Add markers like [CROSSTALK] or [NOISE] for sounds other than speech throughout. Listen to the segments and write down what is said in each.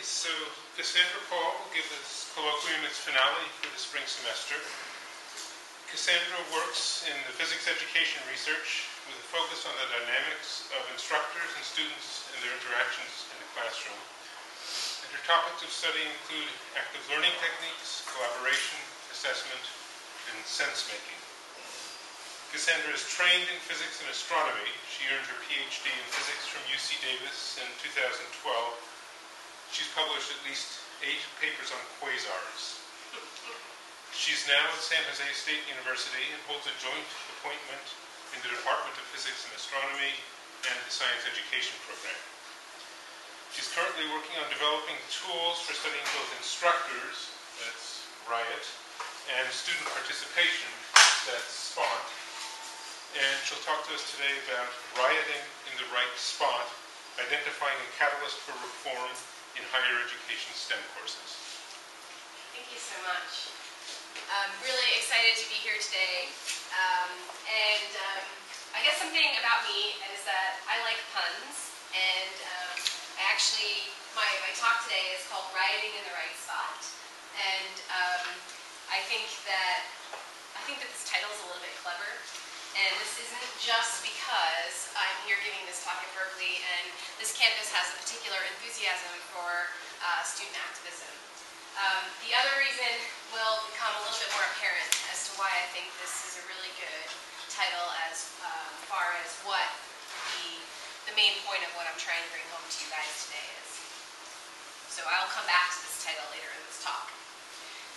so Cassandra Paul will give this colloquium its finale for the spring semester. Cassandra works in the physics education research with a focus on the dynamics of instructors and students and their interactions in the classroom. And her topics of study include active learning techniques, collaboration, assessment, and sense making. Cassandra is trained in physics and astronomy. She earned her PhD in physics from UC Davis in 2012 She's published at least eight papers on quasars. She's now at San Jose State University and holds a joint appointment in the Department of Physics and Astronomy and the Science Education Program. She's currently working on developing tools for studying both instructors, that's RIOT, and student participation, that's SPOT. And she'll talk to us today about rioting in the right spot, identifying a catalyst for reform, in higher education STEM courses. Thank you so much. I'm really excited to be here today. Um, and um, I guess something about me is that I like puns. And um, I actually, my, my talk today is called Rioting in the Right Spot. And um, I think that I think that this title is a little bit clever. And this isn't just because I'm here giving this talk at Berkeley and campus has a particular enthusiasm for uh, student activism. Um, the other reason will become a little bit more apparent as to why I think this is a really good title as um, far as what the, the main point of what I'm trying to bring home to you guys today is. So I'll come back to this title later in this talk.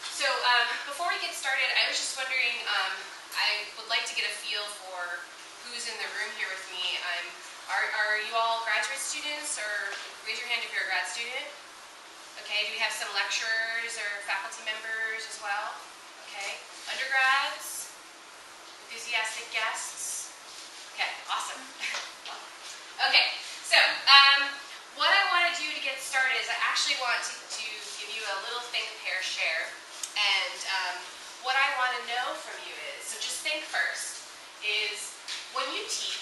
So um, before we get started, I was just wondering, um, I would like to get a feel for who's in the room here with me. I'm, are, are you all graduate students, or raise your hand if you're a grad student? Okay, do we have some lecturers or faculty members as well? Okay, undergrads, enthusiastic guests. Okay, awesome. [LAUGHS] okay, so um, what I want to do to get started is I actually want to, to give you a little think, pair, share. And um, what I want to know from you is, so just think first, is when you teach,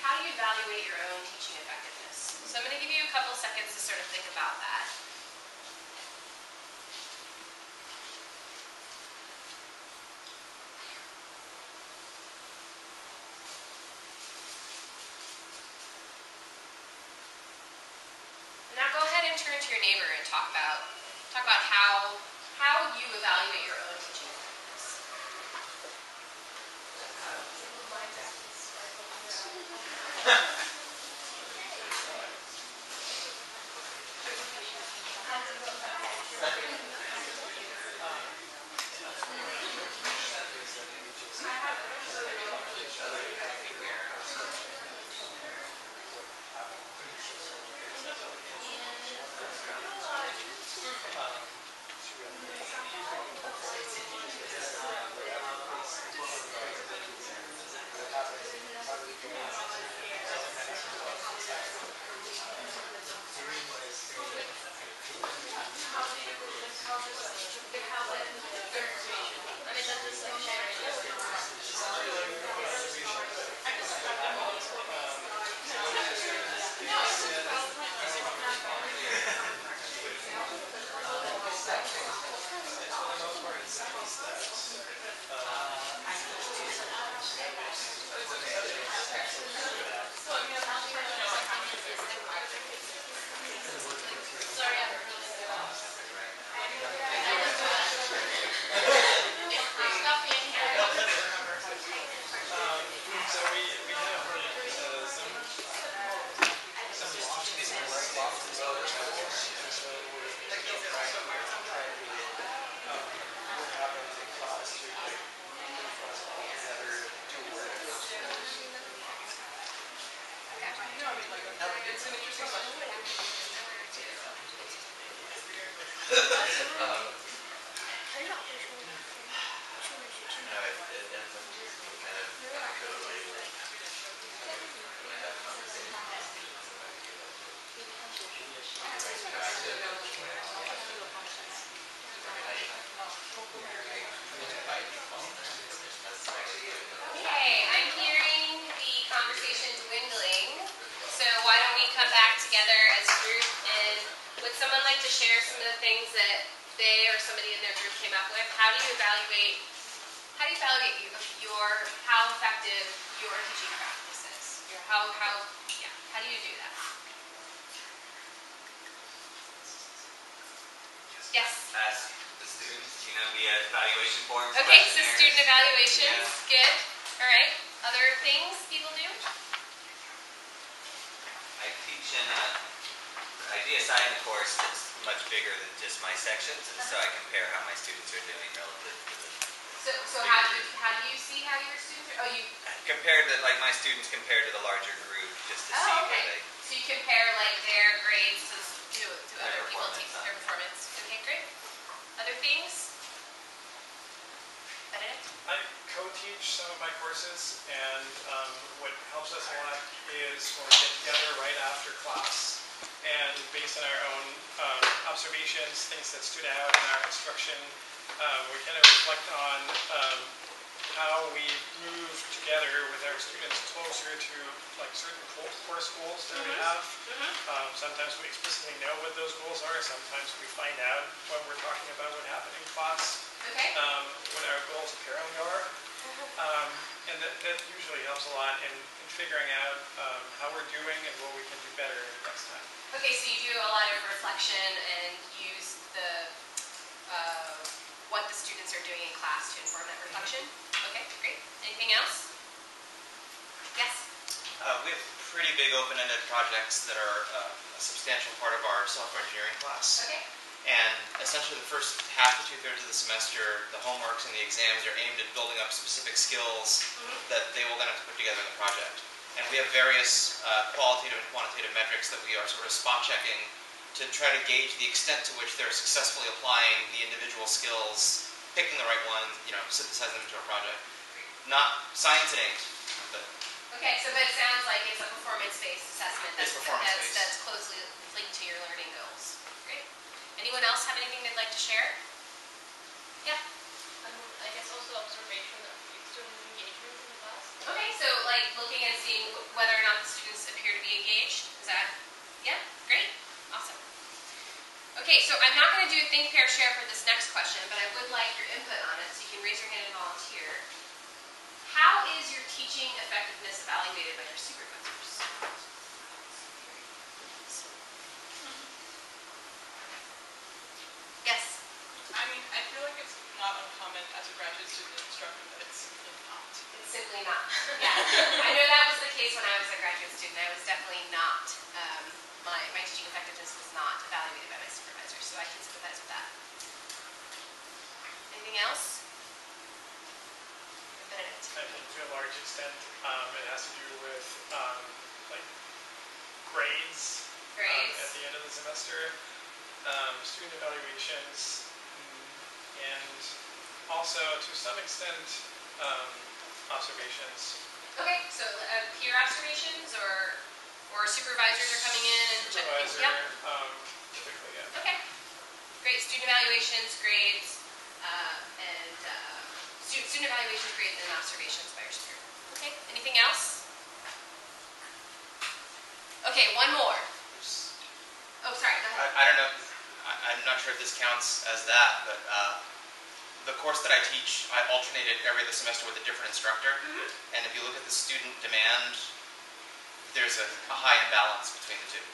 how do you evaluate your own teaching effectiveness? So I'm going to give you a couple seconds to sort of think about that. Now go ahead and turn to your neighbor and talk about talk about how how you evaluate your own together as a group and Would someone like to share some of the things that they or somebody in their group came up with? How do you evaluate, how do you evaluate you- your, how effective your teaching practice is? Your, how, how, yeah, how do you do that? Yes? ask the students, you know, via evaluation forms. Okay, so questionnaires. student evaluations, Yeah. good. All right, other things people do? I teach in a idea science course that's much bigger than just my sections, and so I compare how my students are doing relative to the, So, so how do you, how do you see how your students are, oh, you, compared to, like, my students compared to the larger group, just to see oh, where okay. they, So you compare like their grades to, to, to Their other people, performance, teach their huh? performance. Okay, great. Other things? Benedict? I co-teach some of my courses, and um, what helps us a lot is when we get together right after class, and based on our own um, observations, things that stood out in our instruction, um, we kind of reflect on um, how we move together with our students closer to like certain co- course goals that we Mhm. have. Mm-hmm. Um, sometimes we know what those goals are, sometimes we find out when we're talking about what happened in class Okay. um, what our goals apparently are. Um, and that, that usually helps a lot in, in figuring out um, how we're doing and what we can do better next time. Okay, so you do a lot of reflection and use the, uh, what the students are doing in class to inform that reflection? Okay, great. Anything else? Yes? Uh, we have pretty big open-ended projects that are uh, a substantial part of our software engineering class. Okay. And essentially the first half to two-thirds of the semester, the homeworks and the exams are aimed at building up specific skills Mhm. that they will then have to put together in the project. And we have various uh, qualitative and quantitative metrics that we are sort of spot checking to try to gauge the extent to which they're successfully applying the individual skills, picking the right ones, you know, synthesizing them into a project. Not science it ain't, Okay, so but it sounds like it's a performance-based assessment that's, It's performance-based. that's, that's closely linked to your learning goals. Great. Anyone else have anything they'd like to share? Yeah? Um, I guess also observation of student engagement in the class. Okay, so like looking and seeing wh- whether or not the students appear to be engaged, is that, yeah, great, awesome. Okay, so I'm not gonna do think, pair, share for this next question, but I would like your input on it, so you can raise your hand and volunteer. How is your teaching effectiveness evaluated by your supervisors? Yes? I mean, I feel like it's not uncommon as a graduate student instructor that it's simply not. It's simply not. [LAUGHS] Yeah, I know that was the case when I was a graduate student. I was definitely not, um, my, my teaching effectiveness was not evaluated by my supervisor, so I can sympathize with that. Anything else? Benedict? I think to a large extent, um, it has to do with um, like grades um, at the end of the semester, um, student evaluations, mm, and also to some extent um, observations. Okay, so uh, peer observations or, or supervisors are coming in and checking? Supervisor, Yep. um, typically, yeah. Okay. Great, student evaluations, grades, uh, and, uh, stu- student evaluations, grades, and observations by your supervisor. Okay, anything else? Okay, one more. Oh, sorry, go I, ahead. I don't know, I, I'm not sure if this counts as that, but uh, the course that I teach, I alternate it every other semester with a different instructor. Mhm. And if you look at the student demand, there's a, a high imbalance between the two.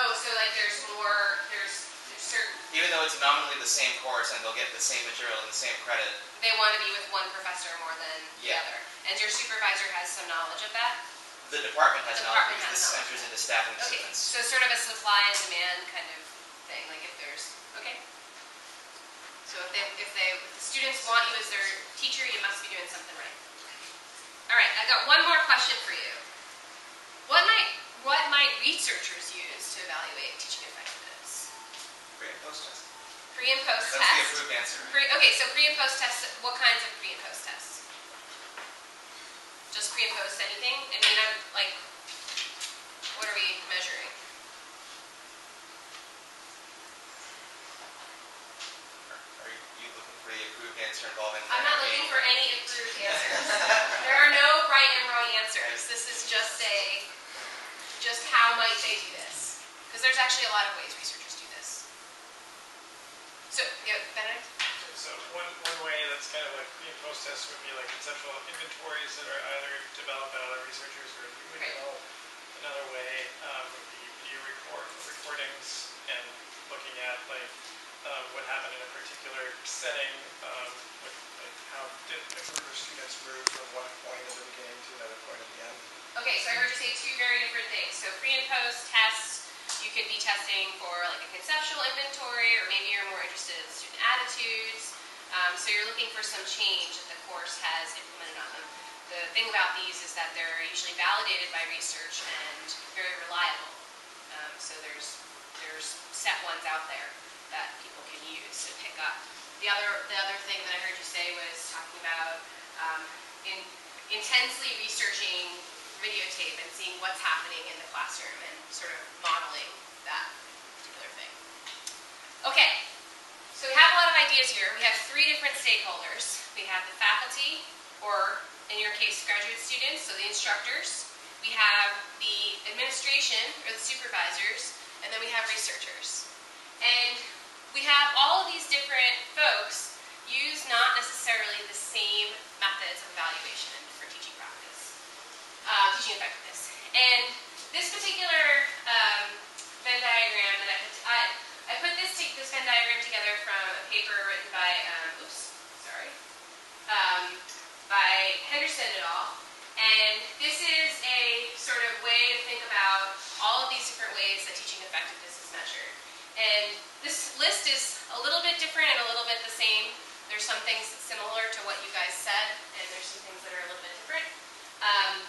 Oh, so like there's more, there's, certain, Even though it's nominally the same course and they'll get the same material and the same credit, they want to be with one professor more than the other. And your supervisor has some knowledge of that? the department has The knowledge department because has this knowledge. enters into staffing Okay, decisions. so sort of a supply and demand kind of thing, like if there's, okay. So if they, if they, if the students want you as their teacher, you must be doing something right. All right, I've got one more question for you. What might, what might researchers use to evaluate teaching effectiveness? Pre and post test. Pre and post That's the test? approved answer. Pre, okay, so pre and post tests, what kinds of pre and post tests? Just pre and post anything? I mean, I'm like, what are we measuring? Are are you looking for the approved answer involving? I'm not looking for any approved [LAUGHS] answers. There are no right and wrong answers. This is just a, just how might they do this? Because there's actually a lot of ways researchers process would be like conceptual inventories that are either developed by other researchers or you would Right. develop. Another way um, would be video record, recordings and looking at like um, what happened in a particular setting, um, with like how did a group of students move from one point at the beginning to another point at the end. Okay, so I heard you say two very different things. So pre and post tests, you could be testing for like a conceptual inventory, or maybe you're more interested in student attitudes. Um, so you're looking for some change that the course has implemented on them. The thing about these is that they're usually validated by research and very reliable. Um, so there's there's set ones out there that people can use to pick up. The other the other thing that I heard you say was talking about um, in, intensely researching videotape and seeing what's happening in the classroom and sort of modeling that particular thing. Okay, so we have a lot of ideas here. We have three different stakeholders. We have the faculty, or in your case, graduate students, so the instructors. We have the administration, or the supervisors, and then we have researchers. And we have all of these different folks use not necessarily the same methods of evaluation for teaching practice uh, teaching effectiveness. And this particular um, Venn diagram that I I, I put this this Venn diagram together from a paper written by um, oops sorry um, by Henderson et al. And this is a sort of way to think about all of these different ways that teaching effectiveness is measured. And this list is a little bit different and a little bit the same. There's some things similar to what you guys said, and there's some things that are a little bit different. Um,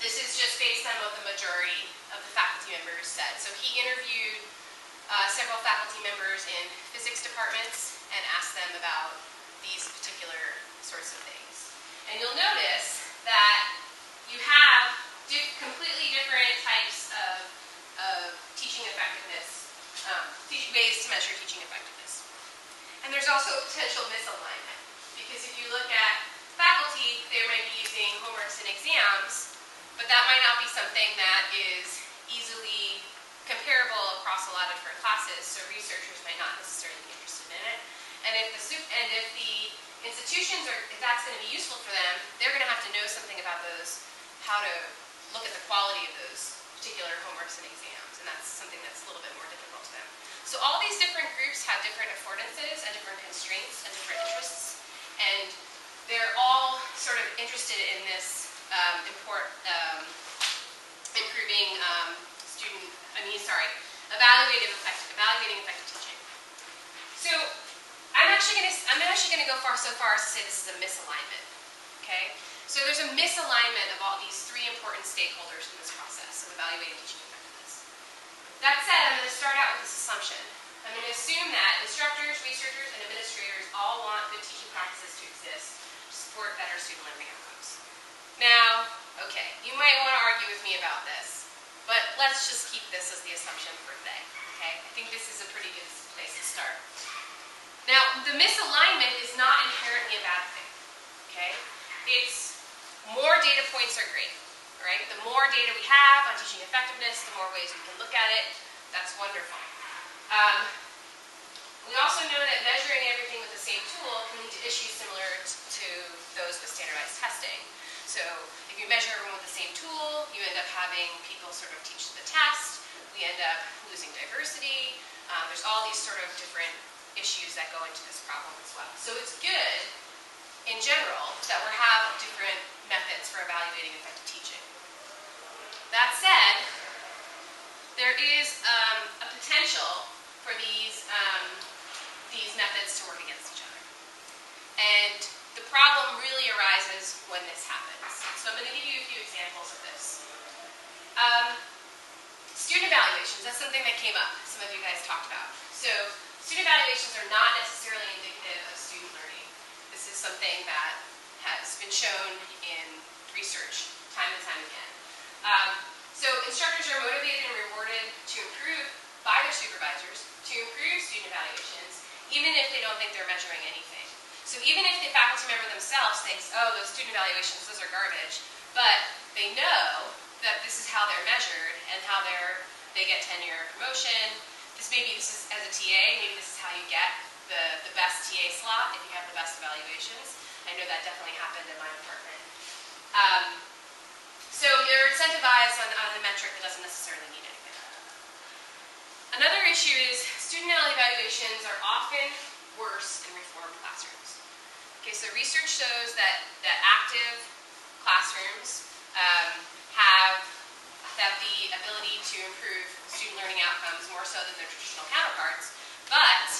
this is just based on what the majority of the faculty members said. So he interviewed uh, several faculty members in physics departments and asked them about these particular sorts of things. And you'll notice that you have di- completely different types of, of teaching effectiveness, um, ways to measure teaching effectiveness. And there's also potential misalignment because if you look at faculty, they might be using homeworks and exams, but that might not be something that is easily comparable across a lot of different classes, so researchers might not necessarily be interested in it. And if the and if the institutions are if that's going to be useful for them, they're going to have to know something about those, how to look at the quality of those particular homeworks and exams, and that's something that's a little bit more difficult to them. So all these different groups have different affordances and different constraints and different interests, and they're all sort of interested in this um, import, um, improving um, student, I mean, sorry, evaluative effective, evaluating effective teaching. So I'm actually going to, I'm actually going to go far so far as to say this is a misalignment. Okay. So there's a misalignment of all these three important stakeholders in this process of evaluating teaching effectiveness. That said, I'm going to start out with this assumption. I'm going to assume that instructors, researchers, and administrators all want good teaching practices to exist to support better student learning outcomes. Now, okay, you might want to argue with me about this, but let's just keep this as the assumption for today. Okay, I think this is a pretty good place to start. Now, the misalignment is not inherently a bad thing. Okay, it's more data points are great. Right, the more data we have on teaching effectiveness, the more ways we can look at it. That's wonderful. Um, we also know that measuring everything with the same tool can lead to issues similar to those with standardized testing. So if you measure everyone with the same tool, you end up having people sort of teach the test. We end up losing diversity. Um, there's all these sort of different issues that go into this problem as well. So it's good, in general, that we have different methods for evaluating effective teaching. That said, there is um, a potential for these um, these methods to work against each other. And the problem really arises when this happens. So I'm going to give you a few examples of this. Um, student evaluations, that's something that came up, some of you guys talked about. So student evaluations are not necessarily indicative of student learning. This is something that has been shown in research time and time again. Um, so instructors are motivated and rewarded to improve by their supervisors to improve student evaluations, even if they don't think they're measuring anything. So even if the faculty member themselves thinks, oh, those student evaluations, those are garbage, but they know that this is how they're measured and how they're they get tenure promotion. This maybe this is as a TA, maybe this is how you get the, the best TA slot if you have the best evaluations. I know that definitely happened in my department. Um, so you're incentivized on, on a metric that doesn't necessarily mean anything. Another issue is student evaluations are often worse in reformed classrooms. Okay, so research shows that, that active classrooms um, have, have the ability to improve student learning outcomes more so than their traditional counterparts. But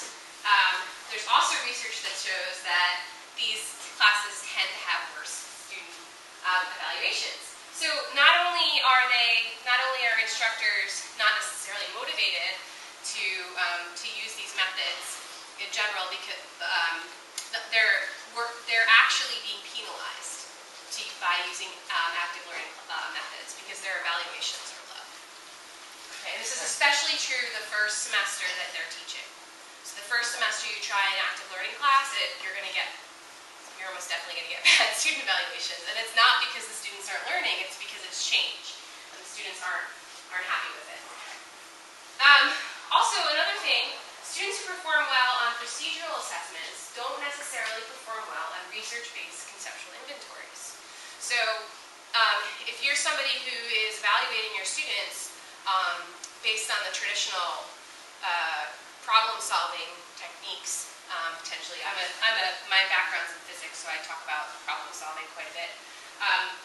um, there's also research that shows that these classes tend to have worse student um, evaluations. So not only are they, not only are instructors not necessarily motivated to um, to use these methods in general because um, they're they're actually being penalized to, by using um, active learning uh, methods because their evaluations are low. Okay, and this is especially true the first semester that they're teaching. So the first semester you try an active learning class, it, you're going to get you're almost definitely going to get [LAUGHS] bad student evaluations, and it's not because the students aren't learning; it's because it's change, and the students aren't aren't happy with it. Um, also, another thing, students who perform well on procedural assessments don't necessarily perform well on research-based conceptual inventories. So, um, if you're somebody who is evaluating your students um, based on the traditional uh, problem-solving techniques, um, potentially, I'm a, I'm a, my background's in physics, so I talk about problem-solving quite a bit. Um,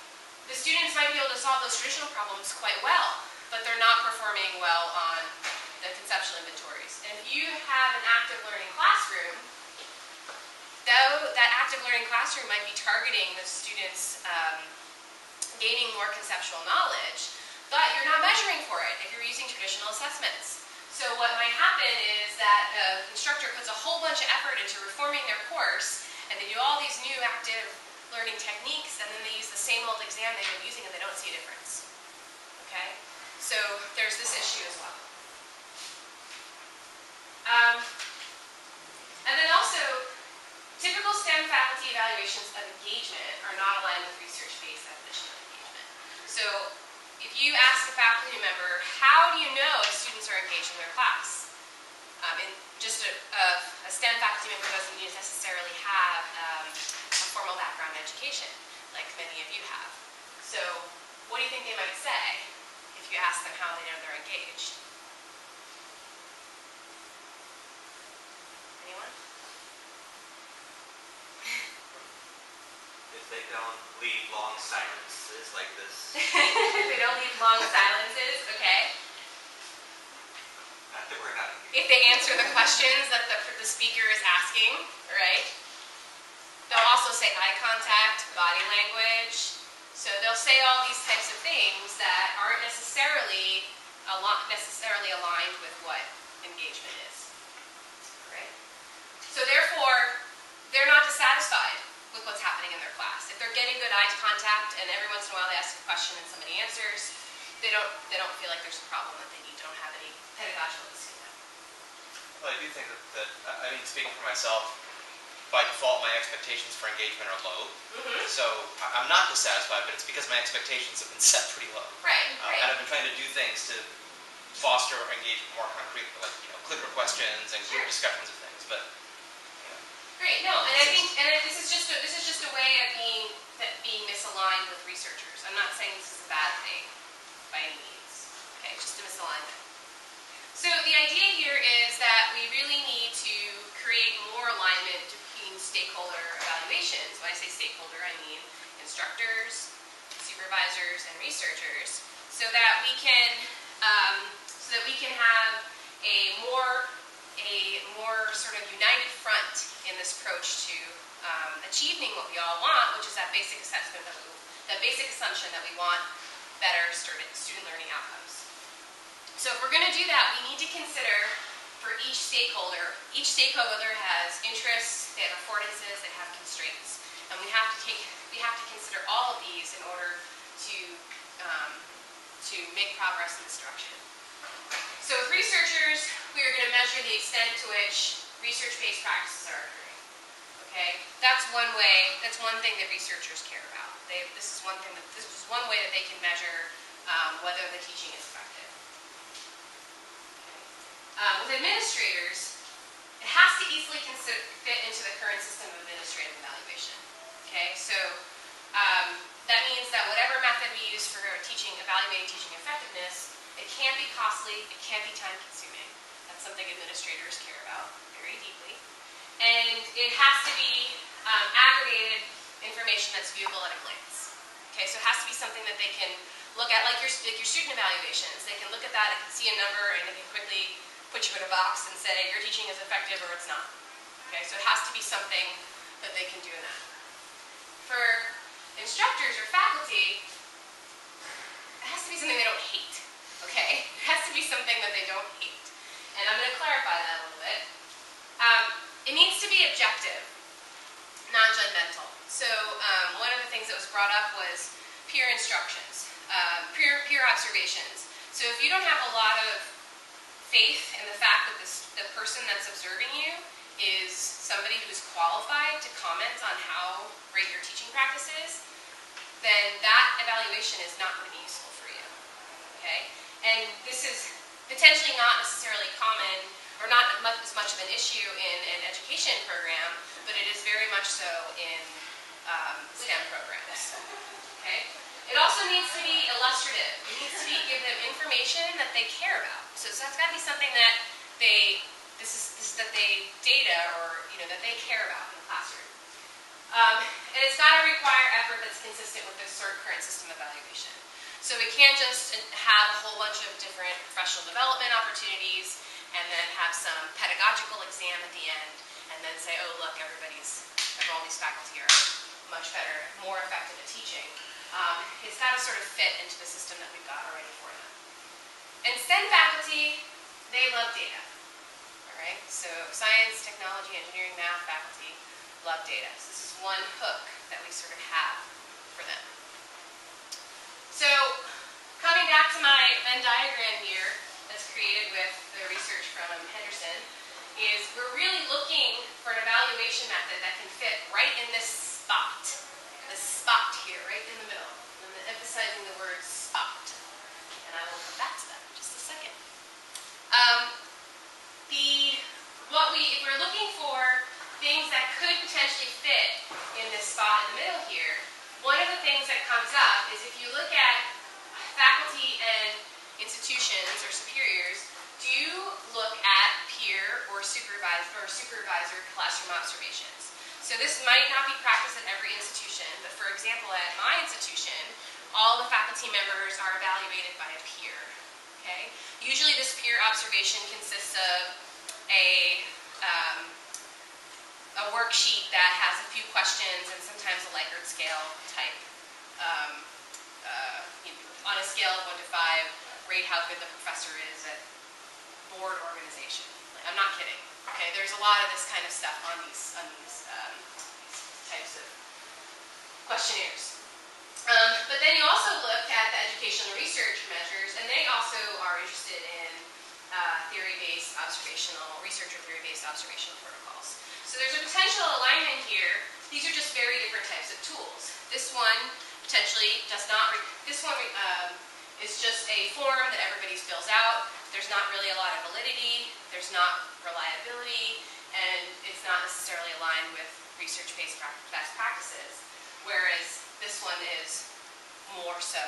the students might be able to solve those traditional problems quite well, but they're not performing well on conceptual inventories. And if you have an active learning classroom, though that active learning classroom might be targeting the students um, gaining more conceptual knowledge, but you're not measuring for it if you're using traditional assessments. So what might happen is that the instructor puts a whole bunch of effort into reforming their course, and they do all these new active learning techniques, and then they use the same old exam they've been using, and they don't see a difference. Okay? So there's this issue as well. Um, and then also, typical STEM faculty evaluations of engagement are not aligned with research-based definition of engagement. So if you ask a faculty member, how do you know if students are engaged in their class? Um, and just a, a, STEM faculty member doesn't necessarily have um, a formal background in education, like many of you have. So what do you think they might say if you ask them how they know they're engaged? Anyone? If they don't leave long silences like this, [LAUGHS] they don't leave long silences, okay? not that we're not. If they answer the questions that the, the speaker is asking, right? They'll also say eye contact, body language. So they'll say all these types of things that aren't necessarily a lot necessarily aligned with what engagement is. Right? So therefore, they're not dissatisfied with what's happening in their class. If they're getting good eye contact and every once in a while they ask a question and somebody answers, they don't they don't feel like there's a problem that they need don't have any pedagogical disconnect. Well, I do think that, that I mean, speaking for myself, by default, my expectations for engagement are low. Mm-hmm. So I- I'm not dissatisfied, but it's because my expectations have been [LAUGHS] set pretty low. Right, Um, right. And I've been trying to do things to foster engagement more concrete, like you know, clicker questions and group Sure. discussions of things. But Great. No, and I think and this is just a, this is just a way of being that being misaligned with researchers. I'm not saying this is a bad thing by any means. Okay, it's just a misalignment. So the idea here is that we really need to create more alignment between stakeholder evaluations. When I say stakeholder, I mean instructors, supervisors, and researchers, so that we can um, so that we can have a more a more sort of united front in this approach to um, achieving what we all want, which is that basic assessment that we, that basic assumption that we want better student student learning outcomes. So if we're going to do that, we need to consider for each stakeholder, each stakeholder has interests, they have affordances, they have constraints, and we have to take we have to consider all of these in order to um, to make progress in this direction. So with researchers, we are going to measure the extent to which research-based practices are occurring. Okay, that's one way. That's one thing that researchers care about. They, this is one thing that this is one way that they can measure um, whether the teaching is effective. Um, with administrators, it has to easily fit into the current system of administrative evaluation. Okay, so um, that means that whatever method we use for teaching, evaluating teaching effectiveness, it can be costly, it can be time consuming. Something administrators care about very deeply. And it has to be um, aggregated information that's viewable at a glance. Okay, so it has to be something that they can look at, like your, like your student evaluations. They can look at that, can see a number, and they can quickly put you in a box and say your teaching is effective or it's not. Okay, so it has to be something that they can do in that. For instructors or faculty, it has to be something they don't hate. Okay, [LAUGHS] it has to be something that they don't hate. And I'm going to clarify that a little bit. Um, it needs to be objective, non-judgmental. So um, one of the things that was brought up was peer instructions, um, peer, peer observations. So if you don't have a lot of faith in the fact that this, the person that's observing you is somebody who's qualified to comment on how great your teaching practice is, then that evaluation is not going to be useful for you. Okay? And this is potentially not necessarily common or not much, as much of an issue in an education program, but it is very much so in um, STEM programs. Okay? It also needs to be illustrative. It needs to be, give them information that they care about. So, so that's got to be something that they this is, this is that they data or you know that they care about in the classroom. Um, and it's got to require effort that's consistent with the current system evaluation. So we can't just have a whole bunch of different professional development opportunities and then have some pedagogical exam at the end and then say, oh look, everybody's, all these faculty are much better, more effective at teaching. Um, it's got to sort of fit into the system that we've got already for them. And STEM faculty, they love data. All right, so science, technology, engineering, math faculty love data. So this is one hook that we sort of have for them. So coming back to my Venn diagram here that's created with the research from Henderson is we're really looking for an evaluation method that can fit right in this spot. This spot here, right in the middle. Emphasizing the word spot. And I will come back to that in just a second. Um, the what we if we're looking for things that could potentially fit in this spot in the middle here, one of the things that comes up is if you look at faculty and institutions or superiors, do you look at peer or supervisor or supervisor classroom observations. So this might not be practiced at every institution, but for example, at my institution, all the faculty members are evaluated by a peer. Okay? Usually this peer observation consists of a, um, a worksheet that has a few questions and sometimes a Likert scale type. Um, uh, you know, on a scale of 1 to 5, rate how good the professor is at board organization. Like, I'm not kidding. Okay, there's a lot of this kind of stuff on these, on these, um, these types of questionnaires. Um, but then you also look at the educational research measures, and they also are interested in uh, theory-based observational, research or theory-based observational protocols. So there's a potential alignment here. These are just very different types of tools. This one potentially does not, this one um, is just a form that everybody fills out. There's not really a lot of validity, there's not reliability, and it's not necessarily aligned with research-based best practices. Whereas this one is more so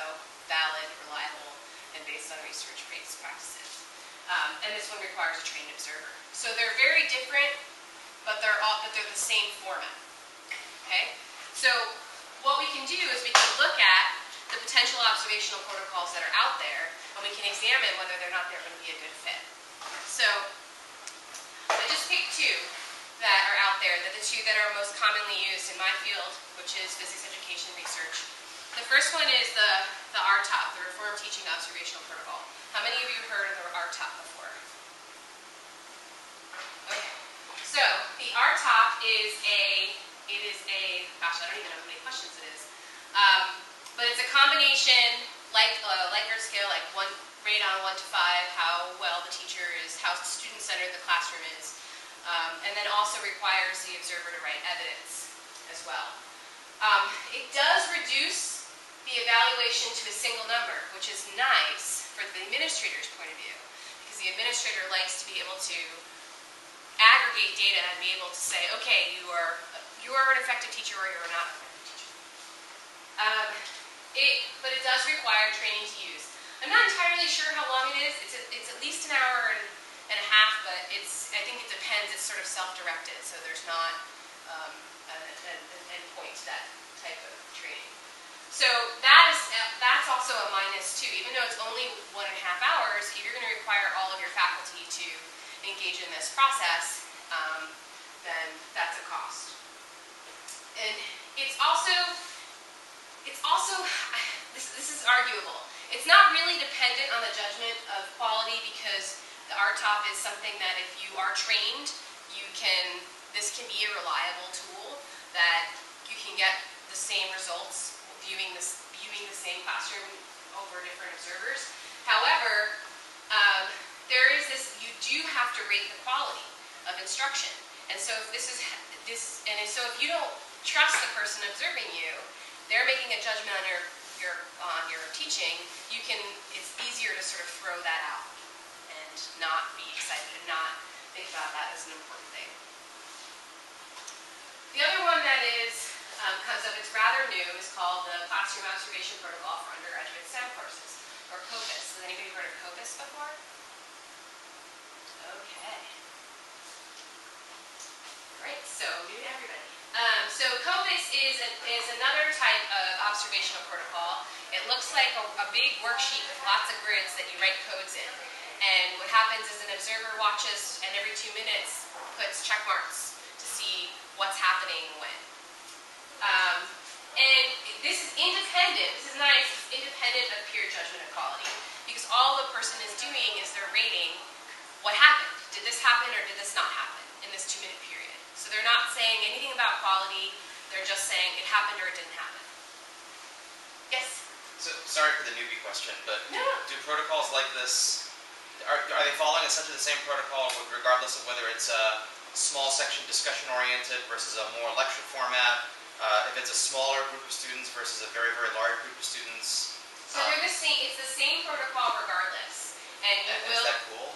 valid, reliable, and based on research-based practices. Um, and this one requires a trained observer. So they're very different, but they're all but they're the same format. Okay? So what we can do is we can look at the potential observational protocols that are out there, and we can examine whether or not they're going to be a good fit. So I just picked two that are out there, that the two that are most commonly used in my field, which is physics education research. The first one is the, the RTOP, the Reform Teaching Observational Protocol. How many of you heard of the RTOP before? Okay. So the RTOP is a, it is a, gosh, I don't even know how many questions it is. Um, but it's a combination, like uh, Likert scale, like one rate on one to five, how well the teacher is, how student-centered the classroom is. Um, and then also requires the observer to write evidence as well. Um, it does reduce the evaluation to a single number, which is nice for the administrator's point of view, because the administrator likes to be able to aggregate data and be able to say, okay, you are you are an effective teacher or you're not an effective Um, it, but it does require training to use. I'm not entirely sure how long it is. It's, a, it's at least an hour and, and a half, but it's I think it depends. It's sort of self-directed, so there's not um, an, an endpoint to that type of training. So that is that's also a minus too. Even though it's only one and a half hours, if you're going to require all of your faculty to engage in this process, um, then that's a cost. And it's also it's also [SIGHS] this, this is arguable. It's not really dependent on the judgment of quality because the RTOP is something that if you are trained, you can this can be a reliable tool that you can get the same results viewing this viewing the same classroom over different observers. However, um, there is this you do have to rate the quality of instruction. And so if this is this and so if you don't trust the person observing you, they're making a judgment on your your on your teaching, you can it's easier to sort of throw that out and not be excited and not think about that as an important thing. The other one that is um, comes up, it's rather new, is called the Classroom Observation Protocol for Undergraduate STEM Courses, or COPUS. Has anybody heard of COPUS before? Okay. Great, so new to everybody. Um, so COPUS is, is another type of observational protocol. It looks like a, a big worksheet with lots of grids that you write codes in. And what happens is an observer watches and every two minutes puts check marks to see what's happening when. Um, and this is independent, this is nice, it's independent of peer judgment of quality. Because all the person is doing is they're rating what happened. Did this happen or did this not happen in this two minute period? So they're not saying anything about quality, they're just saying it happened or it didn't happen. Yes? So, sorry for the newbie question, but No. do protocols like this, are, are they following essentially the same protocol regardless of whether it's a small section discussion oriented versus a more lecture format? Uh, if it's a smaller group of students versus a very, very large group of students? So they're the same, it's the same protocol regardless. And you And will, is that cool?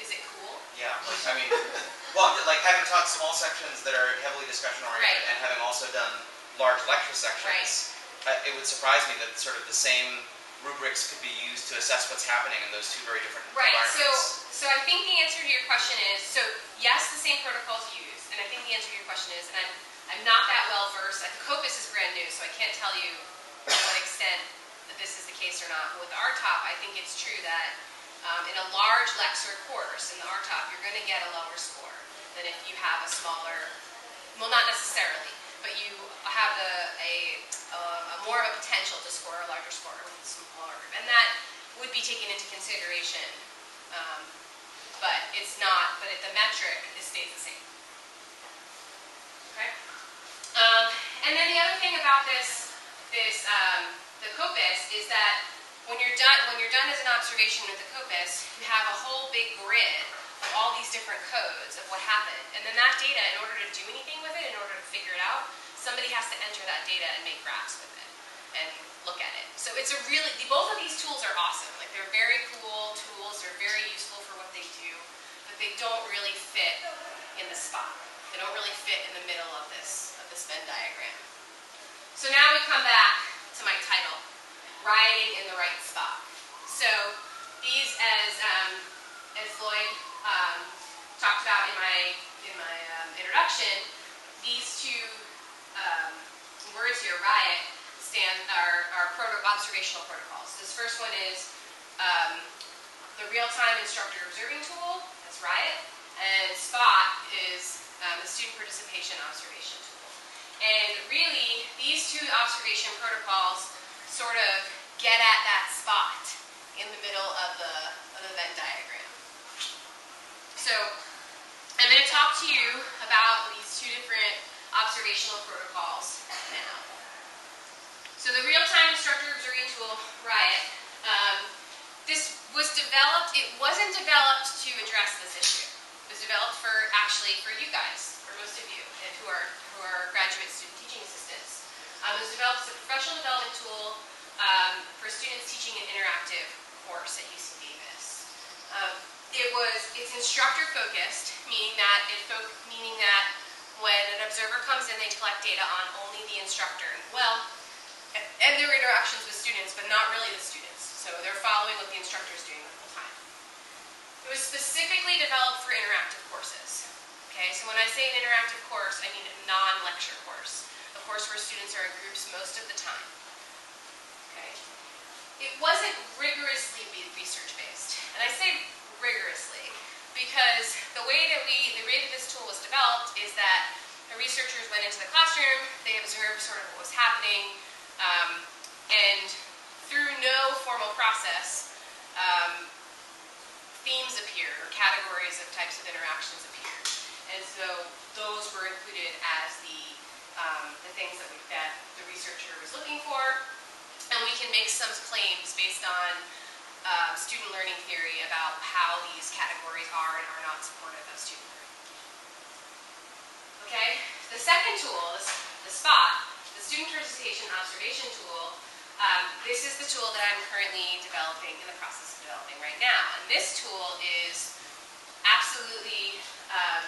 is it cool? Yeah, like, I mean, [LAUGHS] well, like having taught small sections that are heavily discussion oriented Right. and having also done large lecture sections, uh, it would surprise me that sort of the same rubrics could be used to assess what's happening in those two very different Right, so, environments. so I think the answer to your question is, so yes, the same protocols used, and I think the answer to your question is, and I'm, I'm not that well versed, the COPUS is brand new, so I can't tell you to what extent that this is the case or not. But with RTOP, I think it's true that um, in a large lecture course in the RTOP, you're going to get a lower score than if you have a smaller, well, not necessarily, but you have a, a, um, a more of a potential to score a larger score with a smaller group. And that would be taken into consideration, um, but it's not, but the metric stays the same. Okay? Um, and then the other thing about this, this um, the COPUS is that when you're done when you're done as an observation with the COPUS, you have a whole big grid all these different codes of what happened. And then that data, in order to do anything with it, in order to figure it out, somebody has to enter that data and make graphs with it and look at it. So it's a really both of these tools are awesome. Like they're very cool tools, they're very useful for what they do, but they don't really fit in the spot. They don't really fit in the middle of this of this Venn diagram. So now we come back to my title, rioting in the right spot. So these, as um, as Lloyd um, talked about in my in my um, introduction, these two um, words here, riot, stand are, are proto- observational protocols. This first one is um, the real-time instructor observing tool, that's riot, and SPOT is um, the student participation observation tool. And really, these two observation protocols sort of get at that spot in the middle of the, of the Venn diagram. So, I'm going to talk to you about these two different observational protocols now. So the real-time instructor observing tool, Riot, um, this was developed, it wasn't developed to address this issue. It was developed for, actually, for you guys, for most of you, who are, who are graduate student teaching assistants. Um, it was developed as a professional development tool um, for students teaching an interactive course at UC Davis. Um, it was, it's instructor focused, meaning that it meaning that when an observer comes in, they collect data on only the instructor. Well, and their interactions with students, but not really the students. So they're following what the instructor is doing the whole time. It was specifically developed for interactive courses. Okay, so when I say an interactive course, I mean a non-lecture course, a course where students are in groups most of the time. Okay, it wasn't rigorously research-based, and I say rigorously because the way that we, the way that this tool was developed is that the researchers went into the classroom, they observed sort of what was happening, um, and through no formal process, um, themes appear, or categories of types of interactions appear. And so those were included as the, um, the things that, we, that the researcher was looking for. And we can make some claims based on uh, student learning theory about how these categories are and are not supportive of student learning. Okay, the second tool, is the SPOT, the Student Participation Observation Tool, um, this is the tool that I'm currently developing, in the process of developing right now. And this tool is absolutely um,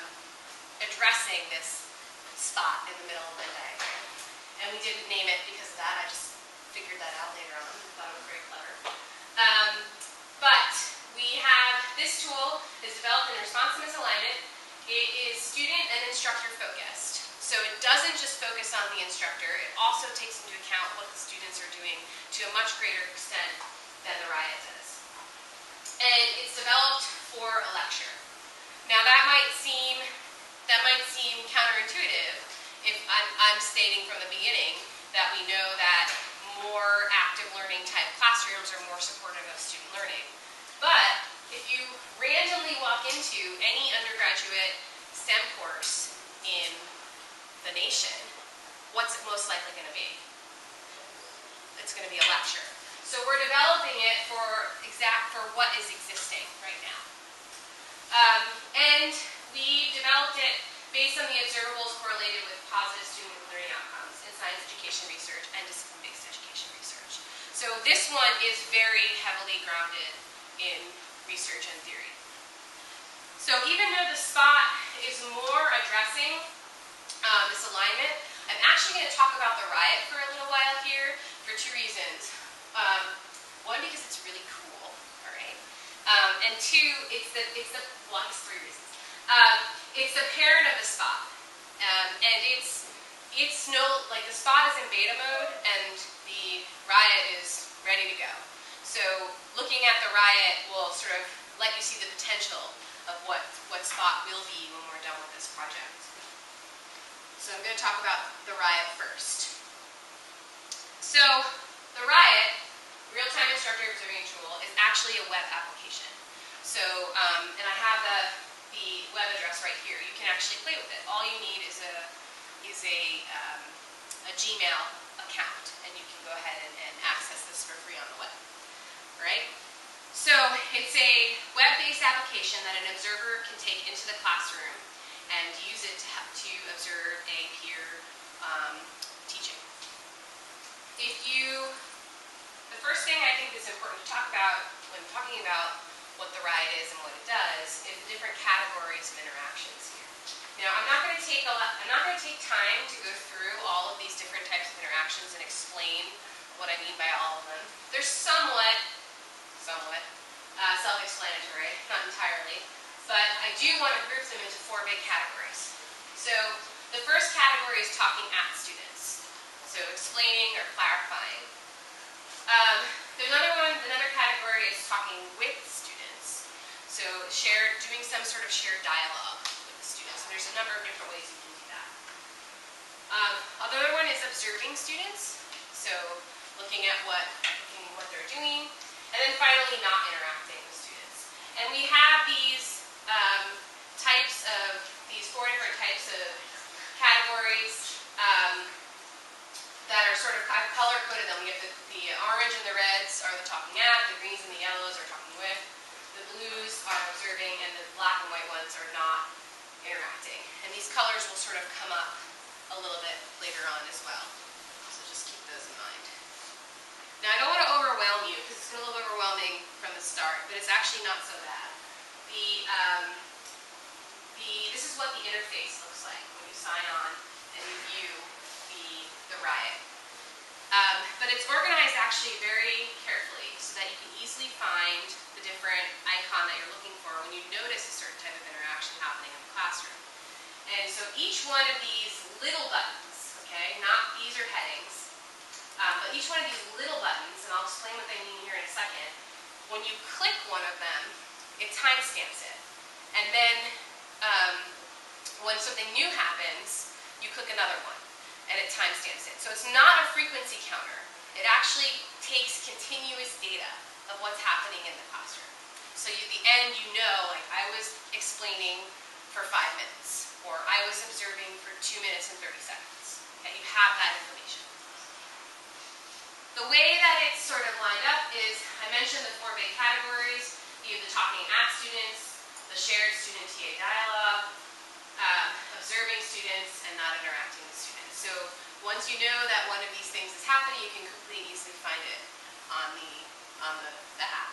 addressing this spot in the middle of the diagram. And we didn't name it because of that, I just figured that out later on, I thought it was very clever. Um, but we have, this tool is developed in response to misalignment. It is student and instructor focused. So it doesn't just focus on the instructor, it also takes into account what the students are doing to a much greater extent than the riot does. And it's developed for a lecture. Now that might seem that might seem counterintuitive if I'm, I'm stating from the beginning that we know that more active learning type classrooms are more supportive of student learning. But if you randomly walk into any undergraduate STEM course in the nation, what's it most likely going to be? It's going to be a lecture. So we're developing it for exact for what is existing right now. Um, and we developed it based on the observables correlated with positive student learning outcomes in science education research and discipline-based. So this one is very heavily grounded in research and theory. So even though the spot is more addressing um, this alignment, I'm actually going to talk about the riot for a little while here for two reasons. Um, one, because it's really cool, all right? Um, and two, it's the, it's the, well, it's three reasons. Um, it's the parent of the spot. Um, and it's, it's no, like the spot is in beta mode and the riot is ready to go. So looking at the riot will sort of let you see the potential of what, what spot will be when we're done with this project. So I'm going to talk about the riot first. So the riot, real-time instructor observing tool, is actually a web application. So, um, and I have the, the web address right here. You can actually play with it. All you need is a is a, um, a Gmail account, and you can go ahead and, and access this for free on the web. Right? So it's a web-based application that an observer can take into the classroom and use it to, help to observe a peer um, teaching. If you, the first thing I think is important to talk about when talking about what the riot is and what it does is the different categories of interactions here. Now, I'm not going to take a lot, I'm not going to take time to go through all of these different types of interactions and explain what I mean by all of them. They're somewhat, somewhat uh, self-explanatory, not entirely, but I do want to group them into four big categories. So the first category is talking at students, so explaining or clarifying. Um, there's another one, another category is talking with students, so shared, doing some sort of shared dialogue there's a number of different ways you can do that. Um, another one is observing students, so looking at what looking what they're doing, and then finally not interacting with students. And we have these um, types of these four different types of categories um, that are sort of color coded them. We have the, the orange and the reds are the talking at, the greens and the yellows are talking with, the blues are observing, and the black and white ones are not interacting. And these colors will sort of come up a little bit later on as well. So just keep those in mind. Now I don't want to overwhelm you because it's a little overwhelming from the start, but it's actually not so bad. The, um, the, this is what the interface looks like when you sign on and you view the, the riot. Um, but it's organized actually very carefully so that you can easily find the different icon that you're looking for when you notice a certain type of interaction happening in the classroom. And so each one of these little buttons, okay, not these are headings, um, but each one of these little buttons, and I'll explain what they mean here in a second, when you click one of them, it timestamps it. And then um, when something new happens, you click another one and it timestamps it. So it's not a frequency counter. It actually takes continuous data of what's happening in the classroom. So at the end, you know, like I was explaining for five minutes, or I was observing for two minutes and 30 seconds. Okay, you have that information. The way that it's sort of lined up is, I mentioned the four big categories. You have the talking at students, the shared student-TA dialogue, um, observing students, and not interacting. So once you know that one of these things is happening, you can and easily find it on the, on the, the app.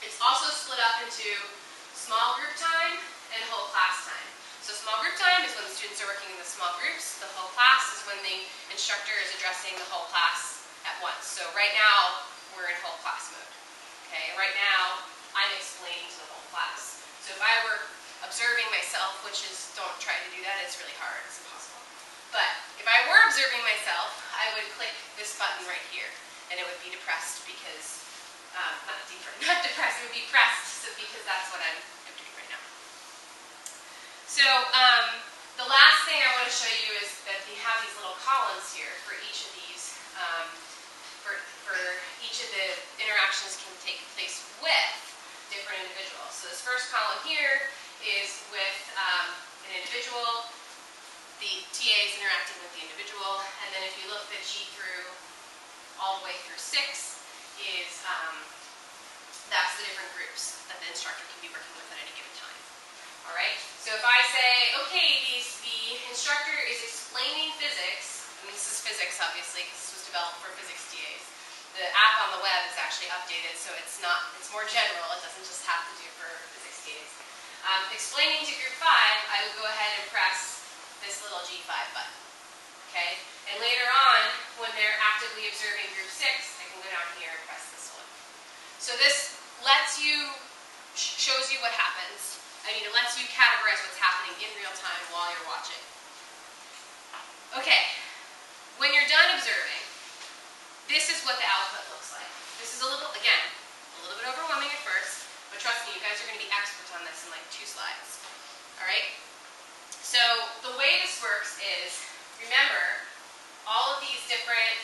It's also split up into small group time and whole class time. So small group time is when the students are working in the small groups. The whole class is when the instructor is addressing the whole class at once. So right now, we're in whole class mode. Okay, right now, I'm explaining to the whole class. So if I were observing myself, which is, don't try to do that, it's really hard, it's impossible. But if I were observing myself, I would click this button right here, and it would be depressed because, um, not deeper, [LAUGHS] not depressed, it would be pressed so because that's what I'm, I'm doing right now. So um, the last thing I want to show you is that we have these little columns here for each of these, um, for, for each of the interactions can take place with different individuals. So this first column here is with um, an individual, the TA is interacting with the individual, and then if you look at G through, all the way through six, is um, that's the different groups that the instructor can be working with at any given time. All right. So if I say, okay, these, the instructor is explaining physics, and this is physics obviously because this was developed for physics TAs. The app on the web is actually updated, so it's not, it's more general. It doesn't just have to do for physics TAs. Um, explaining to group five, I would go ahead and press this little G5 button. Okay? And later on, when they're actively observing group six, I can go down here and press this one. So this lets you, shows you what happens. I mean, it lets you categorize what's happening in real time while you're watching. Okay, when you're done observing, this is what the output looks like. This is a little bit overwhelming at first, but trust me, you guys are going to be experts on this in like two slides. All right? So the way this works is, remember, all of these different,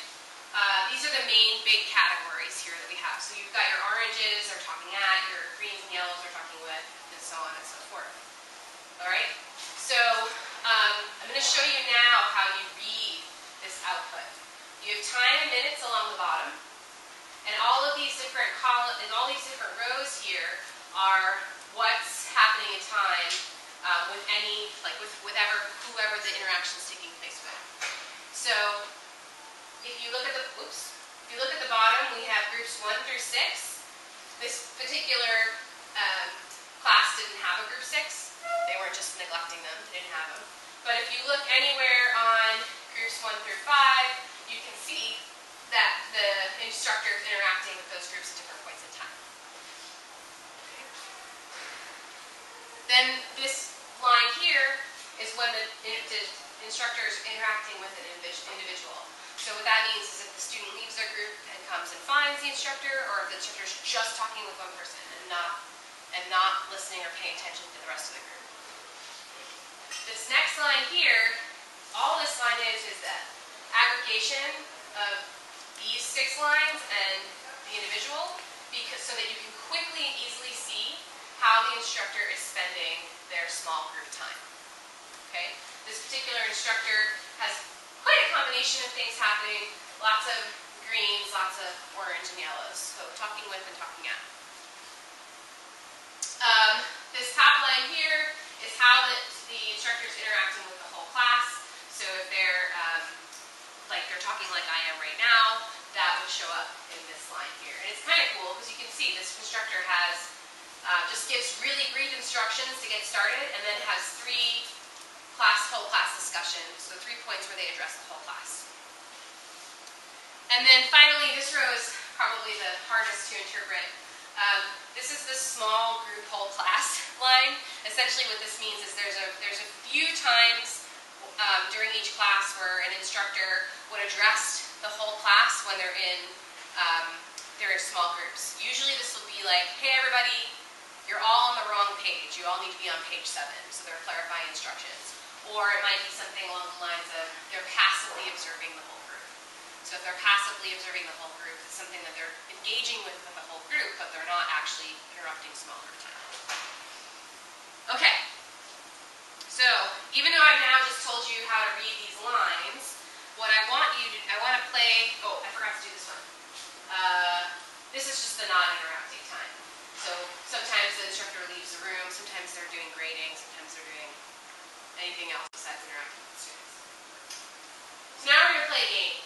uh, these are the main big categories here that we have. So you've got your oranges are talking at, your greens and yellows are talking with, and so on and so forth. All right? So um, I'm going to show you now how you read this output. You have time and minutes along the bottom, and all of these different columns and all these different rows here are what's happening in time um, with any, like with whatever, whoever the interaction is taking place with. So if you look at the, oops, if you look at the bottom, we have groups one through six. This particular um, class didn't have a group six. They weren't just neglecting them, they didn't have them. But if you look anywhere on groups one through five, you can see that the instructor is interacting with those groups at different points in time. Then this line here is when the, the instructor is interacting with an individ- individual. So what that means is if the student leaves their group and comes and finds the instructor, or if the instructor is just talking with one person and not and not listening or paying attention to the rest of the group. This next line here, all this line is is that aggregation of these six lines and the individual, because so that you can quickly and easily see how the instructor is spending their small group time. Okay? This particular instructor has quite a combination of things happening, lots of greens, lots of orange and yellows, so talking with and talking at. Um, this top line here is how the, the instructor is interacting with the whole class. So if they're um, like they're talking like I am right now, that would show up in this line here. And it's kind of cool because you can see this instructor has uh, just gives really brief instructions to get started, and then has three class whole class discussions, so three points where they address the whole class. And then finally, this row is probably the hardest to interpret. Um, this is the small group whole class [LAUGHS] line. Essentially what this means is there's a, there's a few times um, during each class where an instructor would address the whole class when they're in um, their small groups. Usually this will be like, hey everybody, you're all on the wrong page. You all need to be on page seven. So they're clarifying instructions. Or it might be something along the lines of they're passively observing the whole. So if they're passively observing the whole group, it's something that they're engaging with the whole group, but they're not actually interrupting small group time. Okay. So even though I've now just told you how to read these lines, what I want you to, I want to play, oh, I forgot to do this one. Uh, this is just the non-interacting time. So sometimes the instructor leaves the room, sometimes they're doing grading, sometimes they're doing anything else besides interacting with students. So now we're going to play a game.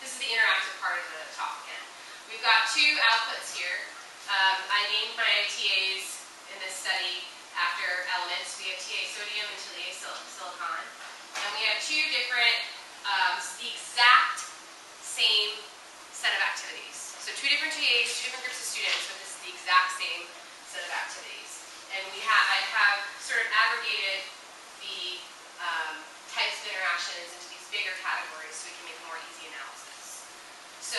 This is the interactive part of the talk again. We've got two outputs here. Um, I named my TAs in this study after elements. We have TA sodium and TA sil- silicon. And we have two different, um, the exact same set of activities. So two different TAs, two different groups of students, but this is the exact same set of activities. And we have, I have sort of aggregated the um, types of interactions into these bigger categories so we can make a more easy analysis. So